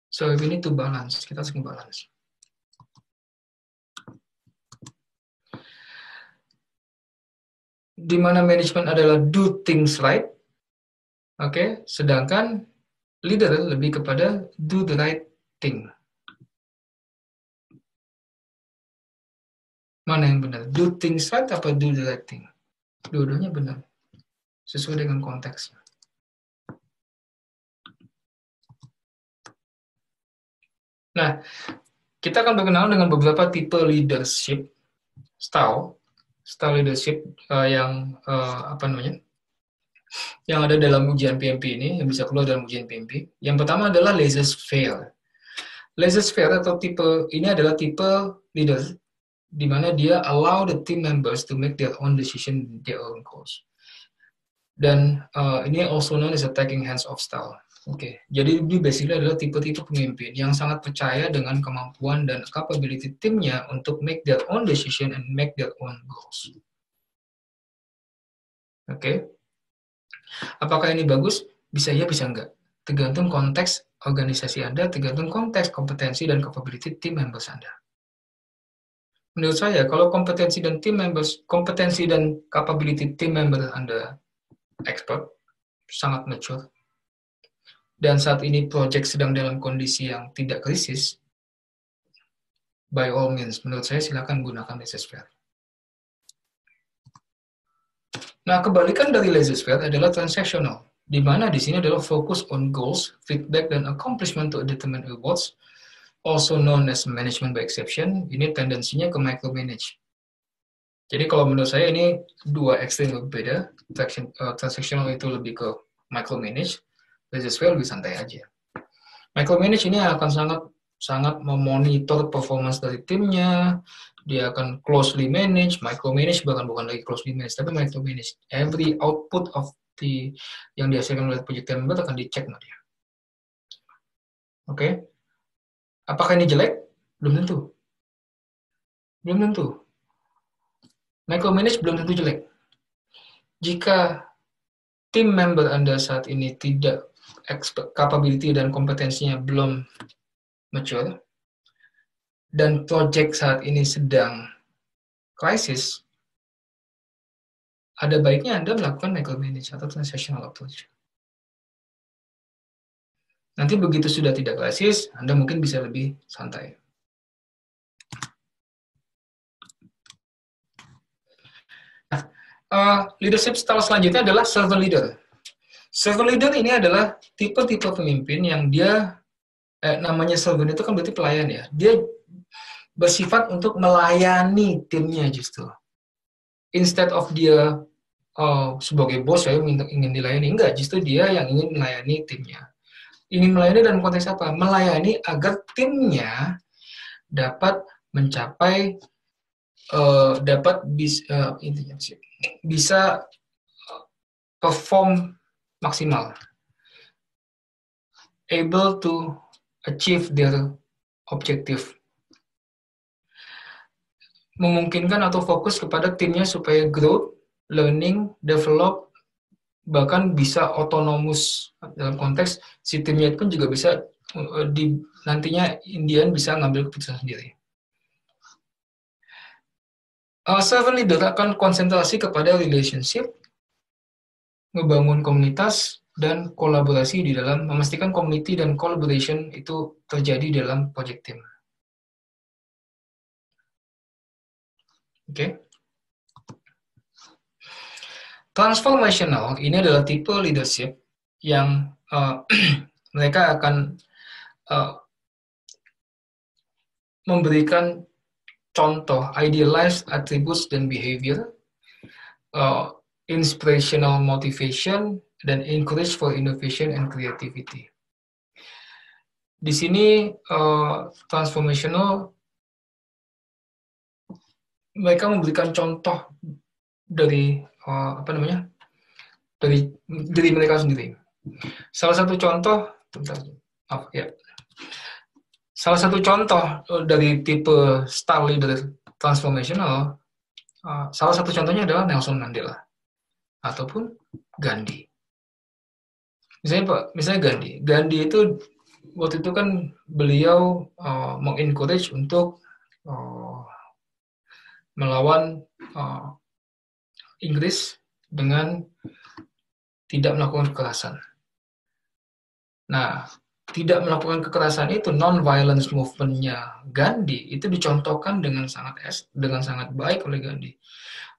So we need to balance. Kita harus balance. Di mana manajemen adalah do things right, oke, okay? sedangkan leader lebih kepada do the right thing. Mana yang benar? Do things right apa do the right thing? Dua-duanya benar. Sesuai dengan konteksnya. Nah, kita akan berkenalan dengan beberapa tipe leadership style, style leadership uh, yang uh, apa namanya, yang ada dalam ujian PMP ini, yang bisa keluar dalam ujian PMP. Yang pertama adalah laissez-faire. Laissez-faire atau tipe ini adalah tipe leader di mana dia allow the team members to make their own decision, their own calls. Dan uh, ini also known as a taking hands off style. Oke, okay. jadi ini basically adalah tipe-tipe pemimpin yang sangat percaya dengan kemampuan dan capability timnya untuk make their own decision and make their own goals. Oke, okay. apakah ini bagus? Bisa ya, bisa enggak. Tergantung konteks organisasi Anda, tergantung konteks kompetensi dan capability tim members Anda menurut saya kalau kompetensi dan tim members kompetensi dan capability tim member Anda expert sangat mature dan saat ini project sedang dalam kondisi yang tidak krisis by all means menurut saya silakan gunakan laissez-faire Nah, kebalikan dari laissez-faire adalah transactional. di mana di sini adalah fokus on goals, feedback, dan accomplishment to determine rewards, also known as management by exception. Ini tendensinya ke micromanage. Jadi kalau menurut saya ini dua ekstrim berbeda. Uh, transactional itu lebih ke micromanage, business well lebih santai aja. Micromanage ini akan sangat sangat memonitor performance dari timnya, dia akan closely manage, micromanage bahkan bukan lagi closely manage, tapi micromanage. Every output of the yang dihasilkan oleh project member akan dicek dia. Oke? Apakah ini jelek? Belum tentu. Belum tentu. Micromanage belum tentu jelek. Jika tim member Anda saat ini tidak capability dan kompetensinya belum mature, dan project saat ini sedang krisis, ada baiknya Anda melakukan micromanage atau transactional approach. Nanti begitu sudah tidak krisis, Anda mungkin bisa lebih santai. Nah, uh, leadership style selanjutnya adalah servant leader. Servant leader ini adalah tipe-tipe pemimpin yang dia eh, namanya servant itu kan berarti pelayan ya. Dia bersifat untuk melayani timnya justru. Instead of dia oh, sebagai bos saya ingin dilayani, enggak, justru dia yang ingin melayani timnya. Ingin melayani dalam konteks apa? Melayani agar timnya dapat mencapai uh, dapat bis, uh, intinya bisa perform maksimal able to achieve their objective. Memungkinkan atau fokus kepada timnya supaya growth, learning, develop, bahkan bisa otonomus dalam konteks si timnya pun juga bisa eh, di nantinya Indian bisa ngambil keputusan sendiri. Uh, servant leader akan konsentrasi kepada relationship, ngebangun komunitas, dan kolaborasi di dalam memastikan community dan collaboration itu terjadi dalam project team. Oke. Okay. Transformational ini adalah tipe leadership yang uh, *clears throat* mereka akan uh, memberikan contoh idealized attributes dan behavior, uh, inspirational motivation, dan encourage for innovation and creativity. Di sini uh, transformational mereka memberikan contoh dari uh, apa namanya dari diri mereka sendiri. Salah satu contoh, oh, ya. Salah satu contoh dari tipe style leader transformational, uh, salah satu contohnya adalah Nelson Mandela ataupun Gandhi misalnya Pak, misalnya Gandhi. Gandhi itu waktu itu kan beliau uh, mengencourage untuk uh, melawan uh, Inggris dengan tidak melakukan kekerasan. Nah, tidak melakukan kekerasan itu non-violence movement-nya Gandhi itu dicontohkan dengan sangat es, dengan sangat baik oleh Gandhi.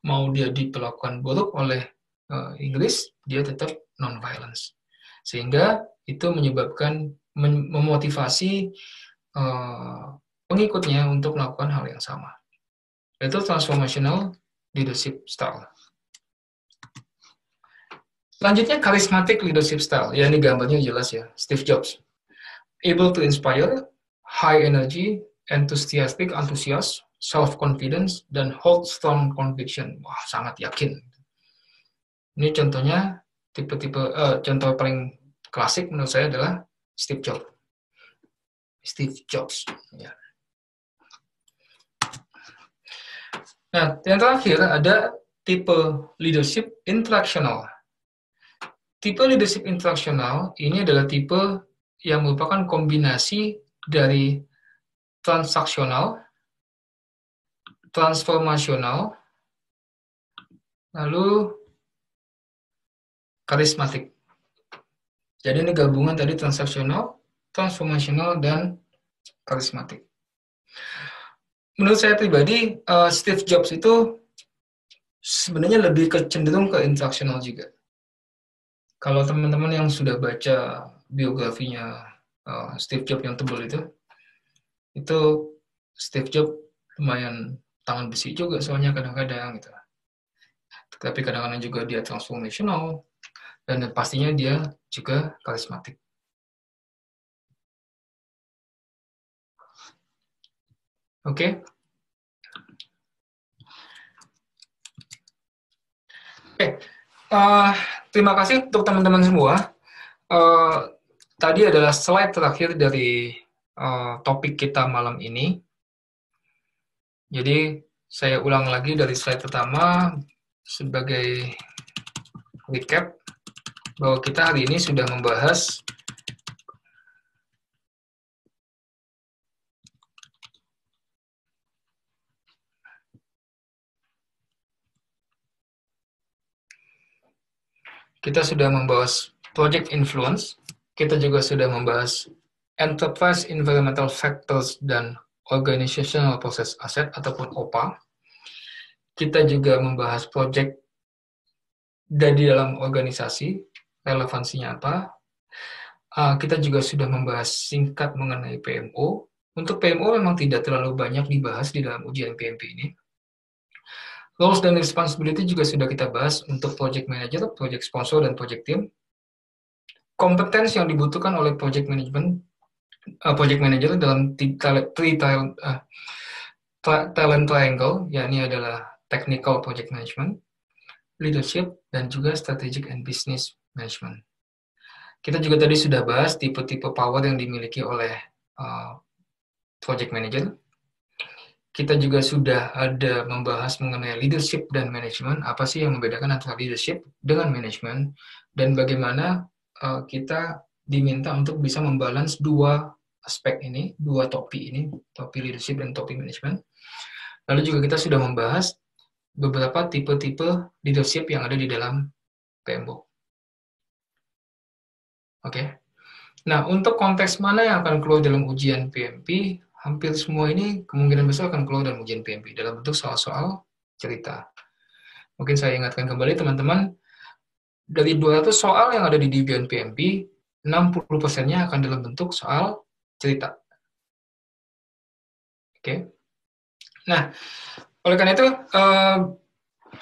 Mau dia diperlakukan buruk oleh uh, Inggris, dia tetap non-violence. Sehingga itu menyebabkan memotivasi uh, pengikutnya untuk melakukan hal yang sama. Itu transformational leadership style. Selanjutnya charismatic leadership style. Ya ini gambarnya jelas ya, Steve Jobs. Able to inspire, high energy, enthusiastic, antusias, self-confidence, dan hold strong conviction. Wah, sangat yakin. Ini contohnya tipe-tipe uh, contoh paling klasik menurut saya adalah Steve Jobs. Steve Jobs. Ya. Nah, yang terakhir ada tipe leadership interactional. Tipe leadership interactional ini adalah tipe yang merupakan kombinasi dari transaksional, transformasional, lalu karismatik. Jadi ini gabungan tadi transaksional, transformational, dan karismatik. Menurut saya pribadi, uh, Steve Jobs itu sebenarnya lebih ke, cenderung ke interaksional juga. Kalau teman-teman yang sudah baca biografinya uh, Steve Jobs yang tebal itu, itu Steve Jobs lumayan tangan besi juga soalnya kadang-kadang gitu. Tapi kadang-kadang juga dia transformational dan pastinya dia juga karismatik. Oke. Okay? Oke, okay. Uh, terima kasih untuk teman-teman semua. Uh, tadi adalah slide terakhir dari uh, topik kita malam ini. Jadi saya ulang lagi dari slide pertama sebagai recap bahwa kita hari ini sudah membahas kita sudah membahas project influence, kita juga sudah membahas enterprise environmental factors dan Organizational Process Asset ataupun OPA. Kita juga membahas project dari dalam organisasi, relevansinya apa. Uh, kita juga sudah membahas singkat mengenai PMO. Untuk PMO memang tidak terlalu banyak dibahas di dalam ujian PMP ini. Roles dan responsibility juga sudah kita bahas untuk project manager, project sponsor, dan project team. Kompetensi yang dibutuhkan oleh project management uh, project manager dalam three talent, uh, talent triangle, yakni adalah technical project management, leadership, dan juga strategic and business management. Kita juga tadi sudah bahas tipe-tipe power yang dimiliki oleh uh, project manager. Kita juga sudah ada membahas mengenai leadership dan management, apa sih yang membedakan antara leadership dengan management, dan bagaimana uh, kita diminta untuk bisa membalance dua aspek ini, dua topi ini, topi leadership dan topi management. Lalu juga kita sudah membahas beberapa tipe-tipe leadership yang ada di dalam PMBOK. Oke. Okay. Nah, untuk konteks mana yang akan keluar dalam ujian PMP, hampir semua ini kemungkinan besar akan keluar dalam ujian PMP dalam bentuk soal-soal cerita. Mungkin saya ingatkan kembali teman-teman, dari 200 soal yang ada di ujian PMP, 60%-nya akan dalam bentuk soal cerita. Oke. Nah, oleh karena itu, uh,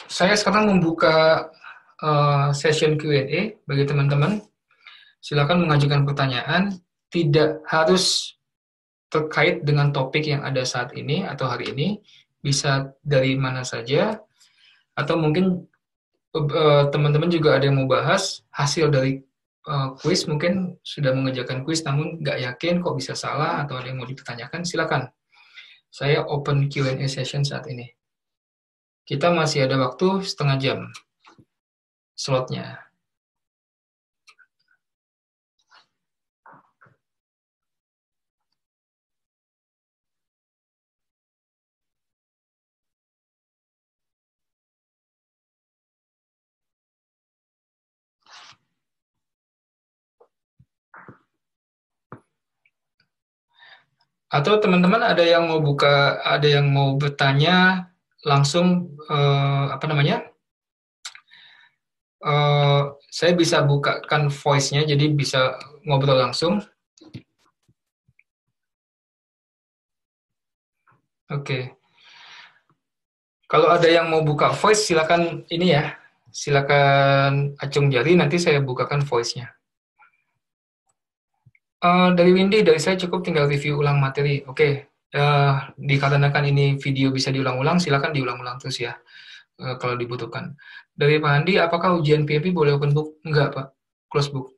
saya sekarang membuka uh, session Q&A bagi teman-teman. Silakan mengajukan pertanyaan, tidak harus terkait dengan topik yang ada saat ini atau hari ini, bisa dari mana saja, atau mungkin eh, teman-teman uh, juga ada yang mau bahas hasil dari uh, quiz mungkin sudah mengerjakan quiz namun nggak yakin kok bisa salah atau ada yang mau dipertanyakan silakan. Saya open Q&A session saat ini. Kita masih ada waktu setengah jam slotnya Atau teman-teman ada yang mau buka, ada yang mau bertanya langsung uh, apa namanya? Uh, saya bisa bukakan voice-nya, jadi bisa ngobrol langsung. Oke. Okay. Kalau ada yang mau buka voice, silakan ini ya, silakan acung jari, nanti saya bukakan voice-nya. Uh, dari Windy, dari saya cukup tinggal review ulang materi. Oke, okay. uh, eh, dikarenakan ini video bisa diulang-ulang, silakan diulang-ulang terus ya, uh, kalau dibutuhkan. Dari Pak Andi, apakah ujian PMP boleh open book? Enggak, Pak. Close book.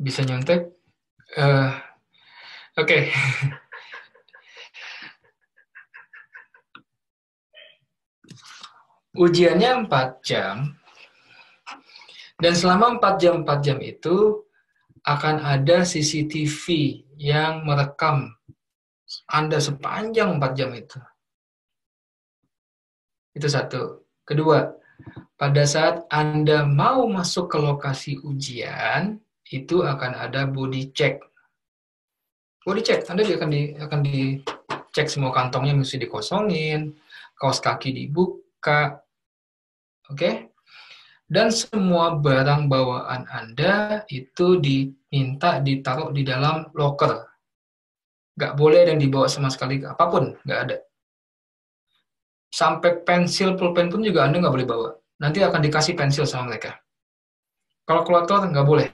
Bisa nyontek? Uh, Oke. Okay. *laughs* ujiannya 4 jam, dan selama 4 jam 4 jam itu akan ada CCTV yang merekam Anda sepanjang 4 jam itu. Itu satu. Kedua, pada saat Anda mau masuk ke lokasi ujian, itu akan ada body check. Body check, Anda akan di akan dicek semua kantongnya mesti dikosongin, kaos kaki dibuka, oke? Okay? Dan semua barang bawaan Anda itu diminta ditaruh di dalam locker. Nggak boleh dan dibawa sama sekali apa pun, nggak ada. Sampai pensil, pulpen pun juga Anda nggak boleh bawa. Nanti akan dikasih pensil sama mereka. Kalkulator nggak boleh.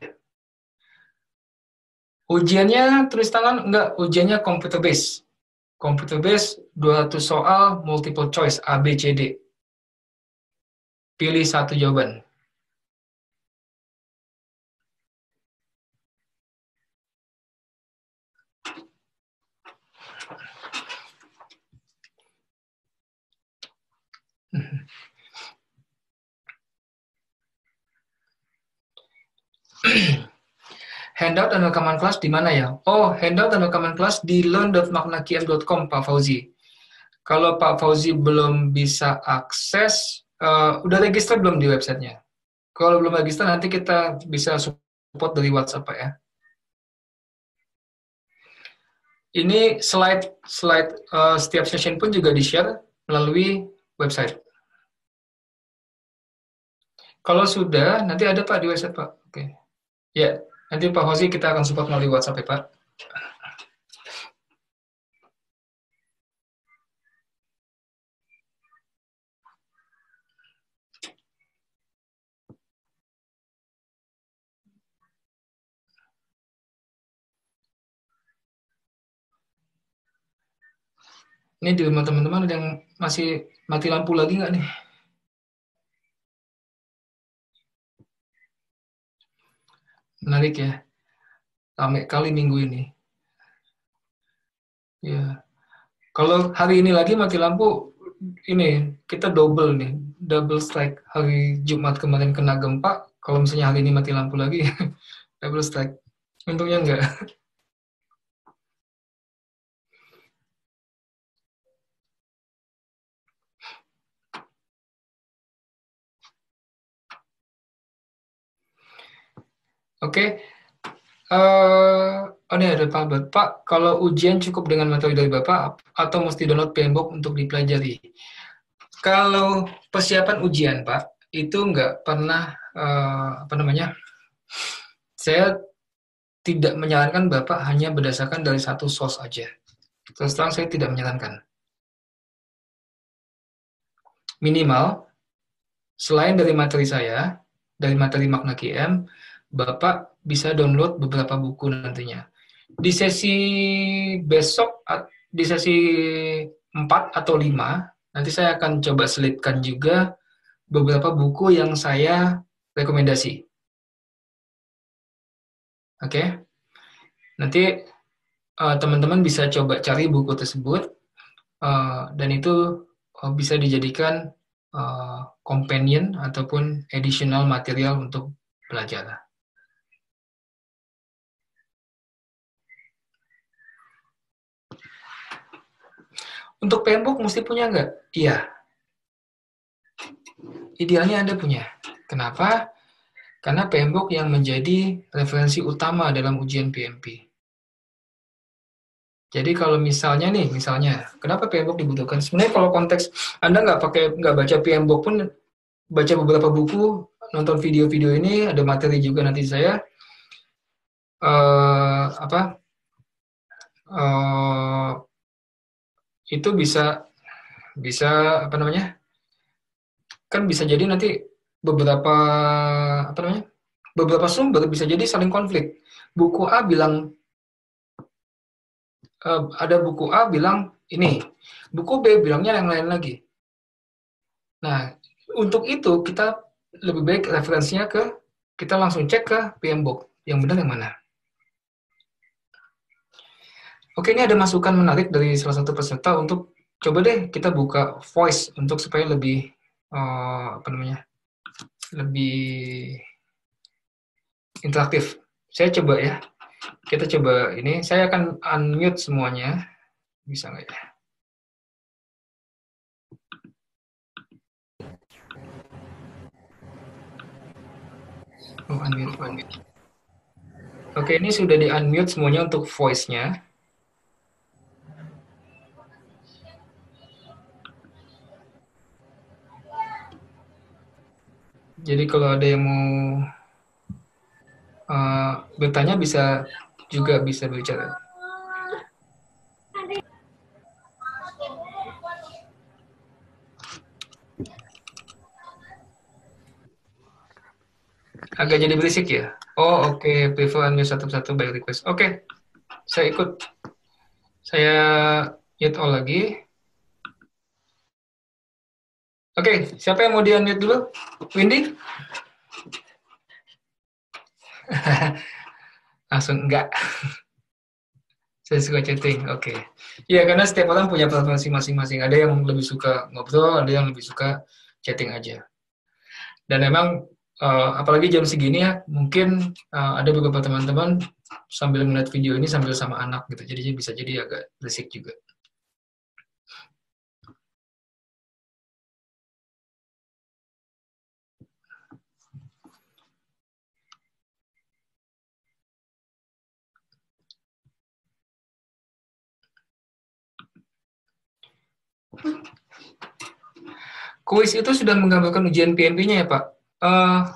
Ujiannya tulis tangan enggak, ujiannya computer base. Computer base 200 soal multiple choice A B C D. Pilih satu jawaban. *clears throat* handout dan rekaman kelas di mana ya? Oh, handout dan rekaman kelas di learn.maknakiem.com, Pak Fauzi. Kalau Pak Fauzi belum bisa akses, uh, udah register belum di websitenya? Kalau belum register, nanti kita bisa support dari WhatsApp, ya. Ini slide slide uh, setiap session pun juga di-share melalui website. Kalau sudah, nanti ada Pak di website, Pak. Oke. Ya, nanti Pak Hozi kita akan support melalui WhatsApp ya, Pak. Ini di rumah teman-teman ada yang masih mati lampu lagi nggak nih? Menarik ya. Ramai kali minggu ini. Ya. Kalau hari ini lagi mati lampu, ini kita double nih, double strike. Hari Jumat kemarin kena gempa, kalau misalnya hari ini mati lampu lagi, *laughs* double strike. Untungnya enggak. Oke. Okay. Uh, eh, oh ini ada Pak Albert. Pak, kalau ujian cukup dengan materi dari Bapak atau mesti download PMBOK untuk dipelajari? Kalau persiapan ujian, Pak, itu nggak pernah, uh, apa namanya, saya tidak menyarankan Bapak hanya berdasarkan dari satu source aja. Terus terang saya tidak menyarankan. Minimal, selain dari materi saya, dari materi makna QM, Bapak bisa download beberapa buku nantinya. Di sesi besok, di sesi 4 atau 5, nanti saya akan coba selipkan juga beberapa buku yang saya rekomendasi. Oke, okay? nanti eh, teman-teman uh, bisa coba cari buku tersebut, uh, dan itu uh, bisa dijadikan uh, companion ataupun additional material untuk belajar. Untuk PMBOK mesti punya nggak? Iya. Idealnya Anda punya. Kenapa? Karena PMBOK yang menjadi referensi utama dalam ujian PMP. Jadi kalau misalnya nih, misalnya, kenapa PMBOK dibutuhkan? Sebenarnya kalau konteks Anda nggak pakai nggak baca PMBOK pun baca beberapa buku, nonton video-video ini, ada materi juga nanti saya uh, apa uh, itu bisa bisa apa namanya kan bisa jadi nanti beberapa apa namanya beberapa sumber bisa jadi saling konflik. Buku A bilang uh, ada buku A bilang ini buku B bilangnya yang lain lagi. Nah untuk itu kita lebih baik referensinya ke kita langsung cek ke PMBOK yang benar yang mana Oke, ini ada masukan menarik dari salah satu peserta untuk coba deh kita buka voice untuk supaya lebih uh, apa namanya lebih interaktif. Saya coba ya. Kita coba ini. Saya akan unmute semuanya. Bisa nggak ya? Oh, unmute, unmute. Oke, ini sudah di unmute semuanya untuk voice-nya. Jadi kalau ada yang mau uh, bertanya bisa juga bisa berbicara. Agak jadi berisik ya? Oh oke, okay. prefer unmute satu-satu by request. Oke, okay. saya ikut. Saya mute all lagi. Oke, okay, siapa yang mau di-unmute dulu? Windy? *laughs* Langsung enggak. Saya suka chatting, oke. Okay. Iya, karena setiap orang punya preferensi masing-masing. Ada yang lebih suka ngobrol, ada yang lebih suka chatting aja. Dan memang, uh, apalagi jam segini ya, mungkin uh, ada beberapa teman-teman sambil melihat video ini sambil sama anak gitu. Jadi bisa jadi agak berisik juga. Kuis itu sudah menggambarkan ujian PMP-nya ya Pak? Uh,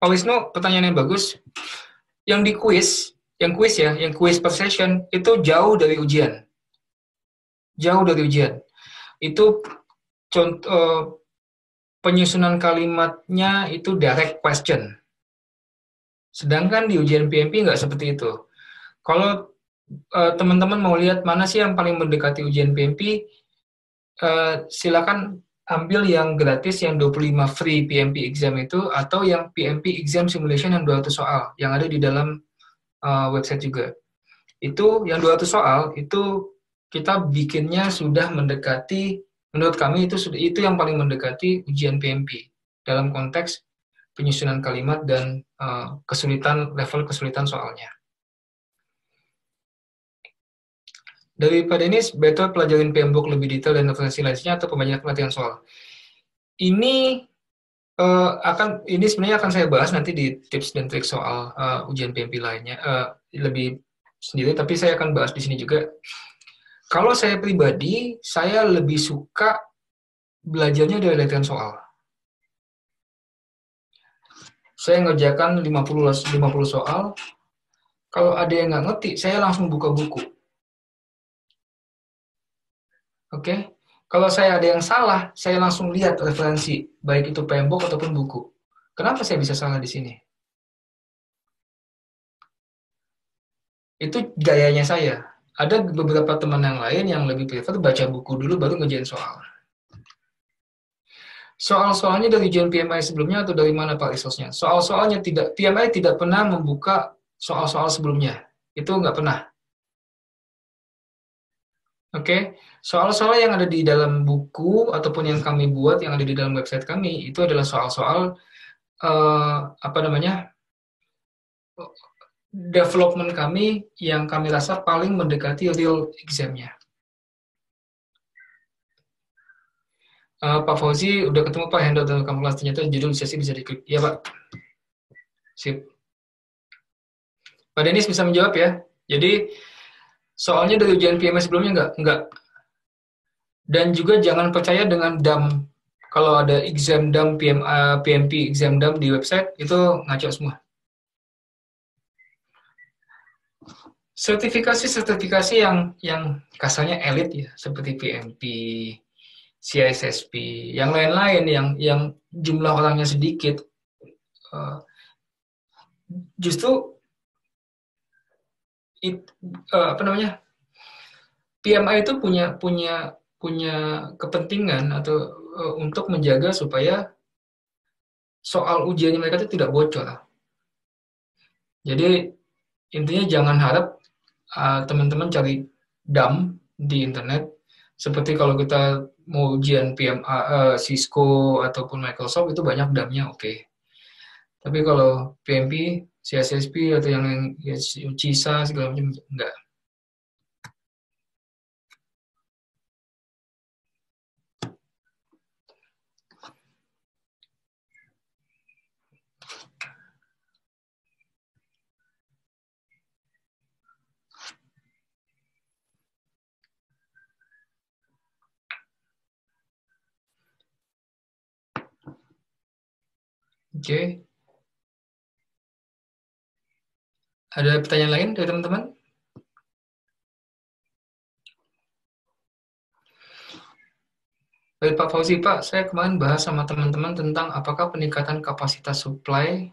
Pak Wisnu, pertanyaan yang bagus. Yang di kuis, yang kuis ya, yang kuis per session, itu jauh dari ujian. Jauh dari ujian. Itu contoh uh, penyusunan kalimatnya itu direct question. Sedangkan di ujian PMP nggak seperti itu. Kalau uh, teman-teman mau lihat mana sih yang paling mendekati ujian PMP, uh, silakan ambil yang gratis yang 25 free PMP exam itu atau yang PMP exam simulation yang 200 soal yang ada di dalam uh, website juga. Itu yang 200 soal itu kita bikinnya sudah mendekati menurut kami itu sudah itu yang paling mendekati ujian PMP dalam konteks penyusunan kalimat dan uh, kesulitan level kesulitan soalnya. Daripada ini, better pelajarin PMBOK lebih detail dan referensi lainnya atau pembanyak latihan soal. Ini uh, akan ini sebenarnya akan saya bahas nanti di tips dan trik soal uh, ujian PMP lainnya uh, lebih sendiri, tapi saya akan bahas di sini juga. Kalau saya pribadi, saya lebih suka belajarnya dari latihan soal. Saya ngerjakan 50 50 soal. Kalau ada yang nggak ngerti, saya langsung buka buku Oke, okay? kalau saya ada yang salah, saya langsung lihat referensi, baik itu PMBOK ataupun buku. Kenapa saya bisa salah di sini? Itu gayanya saya. Ada beberapa teman yang lain yang lebih prefer baca buku dulu baru ngejain soal. Soal-soalnya dari ujian PMI sebelumnya atau dari mana Pak resource-nya? Soal-soalnya tidak, PMI tidak pernah membuka soal-soal sebelumnya. Itu nggak pernah. Oke, okay? soal-soal yang ada di dalam buku ataupun yang kami buat yang ada di dalam website kami itu adalah soal-soal uh, apa namanya development kami yang kami rasa paling mendekati real examnya. Uh, Pak Fauzi udah ketemu Pak Hendro dan kamu kelas ternyata judul sesi bisa diklik. Ya Pak. Sip. Pak Denis bisa menjawab ya. Jadi Soalnya dari ujian PMS sebelumnya enggak, enggak. Dan juga jangan percaya dengan DAM. Kalau ada exam DAM, PM, uh, PMP exam DAM di website, itu ngaco semua. Sertifikasi-sertifikasi yang yang kasarnya elit ya, seperti PMP, CISSP, yang lain-lain yang yang jumlah orangnya sedikit, uh, justru it, uh, apa namanya PMI itu punya punya punya kepentingan atau uh, untuk menjaga supaya soal ujiannya mereka itu tidak bocor. Jadi intinya jangan harap uh, teman-teman cari DAM di internet seperti kalau kita mau ujian PMA uh, Cisco ataupun Microsoft itu banyak DAM-nya oke. Okay. Tapi kalau PMP CSSP atau yang lain ya, CISA segala macam enggak Oke, okay. Ada pertanyaan lain dari teman-teman? Baik Pak Fauzi, Pak, saya kemarin bahas sama teman-teman tentang apakah peningkatan kapasitas supply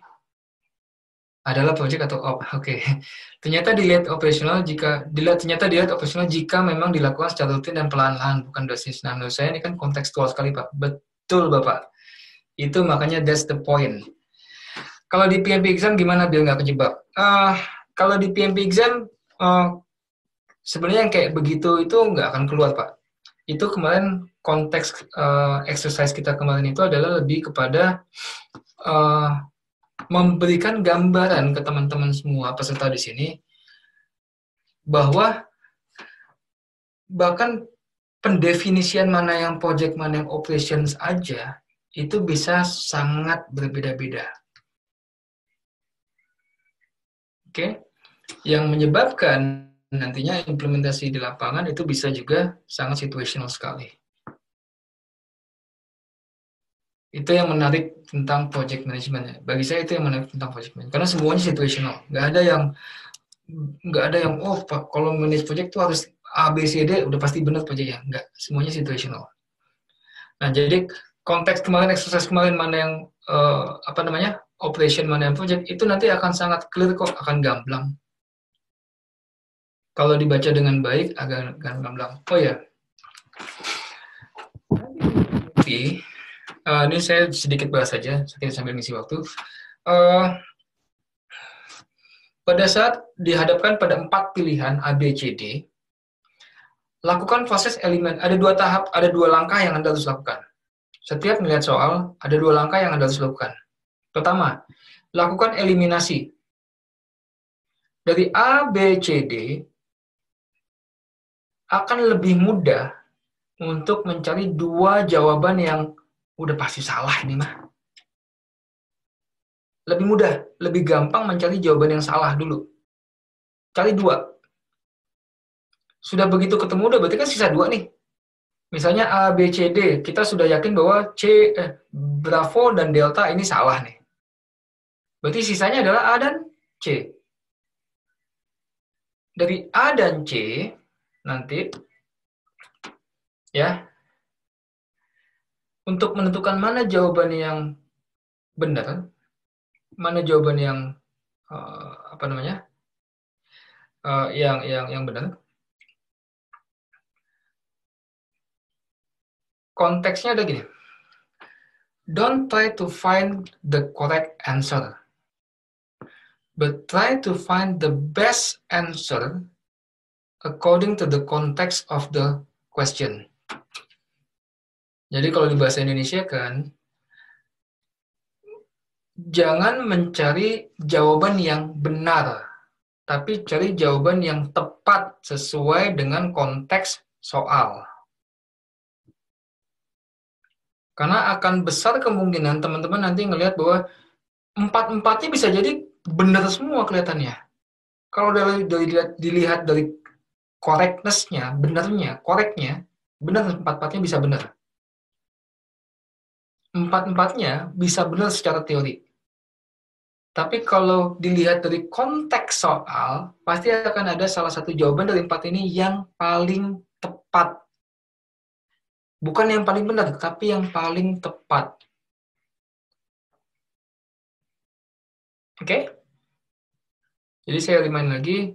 adalah project atau op. Oke. Okay. *laughs* Ternyata dilihat operasional jika dilihat ternyata dilihat operasional jika memang dilakukan secara rutin dan pelan-pelan bukan dosis. Nah, menurut saya ini kan kontekstual sekali, Pak. Betul, Bapak. Itu makanya that's the point. Kalau di PMP exam gimana biar nggak kejebak? Uh, kalau di PMP exam uh, sebenarnya yang kayak begitu itu nggak akan keluar, Pak. Itu kemarin konteks uh, exercise kita kemarin itu adalah lebih kepada uh, memberikan gambaran ke teman-teman semua peserta di sini bahwa bahkan pendefinisian mana yang project mana yang operations aja itu bisa sangat berbeda-beda. Oke, okay? yang menyebabkan nantinya implementasi di lapangan itu bisa juga sangat situational sekali. itu yang menarik tentang project management bagi saya itu yang menarik tentang project management. Karena semuanya situational. Nggak ada yang nggak ada yang oh pak kalau manage project itu harus A B C D udah pasti benar projectnya. Nggak. Semuanya situational. Nah jadi konteks kemarin exercise kemarin mana yang uh, apa namanya operation mana yang project itu nanti akan sangat clear kok akan gamblang kalau dibaca dengan baik agak gamblang oh ya uh, ini saya sedikit bahas saja, sambil mengisi waktu. Uh, pada saat dihadapkan pada empat pilihan A, B, C, D, lakukan proses elemen. Ada dua tahap, ada dua langkah yang Anda harus lakukan. Setiap melihat soal, ada dua langkah yang Anda harus lakukan. Pertama, lakukan eliminasi. Dari A, B, C, D, akan lebih mudah untuk mencari dua jawaban yang udah pasti salah ini mah. Lebih mudah, lebih gampang mencari jawaban yang salah dulu. Cari dua. Sudah begitu ketemu udah berarti kan sisa dua nih. Misalnya A, B, C, D, kita sudah yakin bahwa C, eh, Bravo dan Delta ini salah nih. Berarti sisanya adalah A dan C. Dari A dan C, nanti, ya, untuk menentukan mana jawaban yang benar, mana jawaban yang uh, apa namanya, uh, yang yang yang benar. Konteksnya ada gini. Don't try to find the correct answer, but try to find the best answer according to the context of the question. Jadi kalau di bahasa Indonesia kan, jangan mencari jawaban yang benar, tapi cari jawaban yang tepat sesuai dengan konteks soal. Karena akan besar kemungkinan teman-teman nanti ngelihat bahwa empat-empatnya bisa jadi benar semua kelihatannya. Kalau dari, dari dilihat dari correctness-nya, benarnya, koreknya, benar empat-empatnya bisa benar empat-empatnya bisa benar secara teori. Tapi kalau dilihat dari konteks soal, pasti akan ada salah satu jawaban dari empat ini yang paling tepat. Bukan yang paling benar, tapi yang paling tepat. Oke? Okay? Jadi saya remind lagi,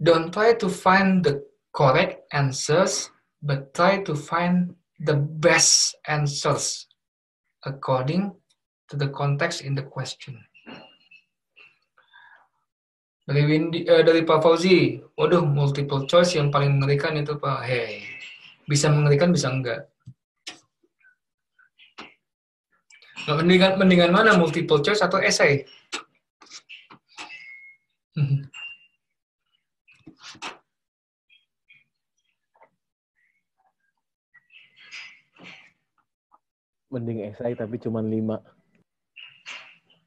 don't try to find the correct answers, but try to find the best answers according to the context in the question. Dari Windy, uh, dari Pak Fauzi, waduh multiple choice yang paling mengerikan itu Pak. Hei, bisa mengerikan bisa enggak. Mendingan mendingan mana multiple choice atau essay? Mending esai tapi cuma lima.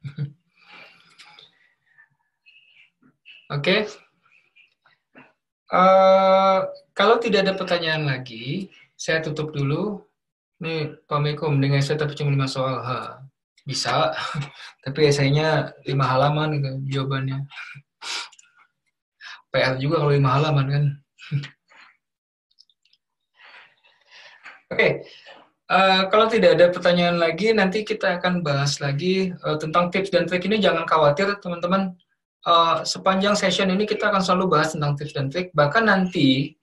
*laughs* Oke. Okay. Uh, eh, kalau tidak ada pertanyaan lagi, saya tutup dulu. Nih, Pak Meko, mending esai tapi cuma lima soal. Ha. Bisa, *laughs* tapi esainya lima halaman gitu jawabannya. *laughs* PR juga kalau lima halaman kan. *laughs* Oke, okay. uh, kalau tidak ada pertanyaan lagi, nanti kita akan bahas lagi uh, tentang tips dan trik ini. Jangan khawatir, teman-teman. Uh, sepanjang session ini kita akan selalu bahas tentang tips dan trik. Bahkan nanti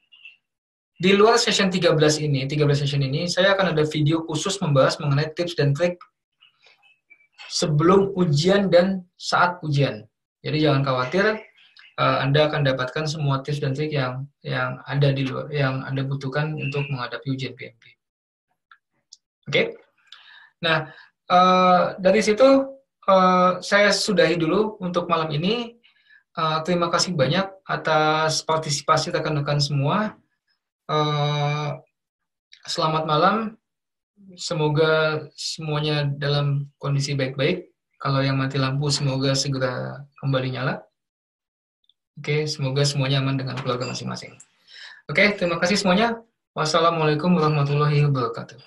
di luar session 13 ini, 13 session ini, saya akan ada video khusus membahas mengenai tips dan trik sebelum ujian dan saat ujian. Jadi jangan khawatir, uh, Anda akan dapatkan semua tips dan trik yang yang ada di luar, yang Anda butuhkan untuk menghadapi ujian PMP. Oke? Okay? Nah, uh, dari situ uh, saya sudahi dulu untuk malam ini. Terima kasih banyak atas partisipasi rekan-rekan semua. Uh, selamat malam. Semoga semuanya dalam kondisi baik-baik. Kalau yang mati lampu, semoga segera kembali nyala. Oke, semoga semuanya aman dengan keluarga masing-masing. Oke, terima kasih semuanya. Wassalamualaikum warahmatullahi wabarakatuh.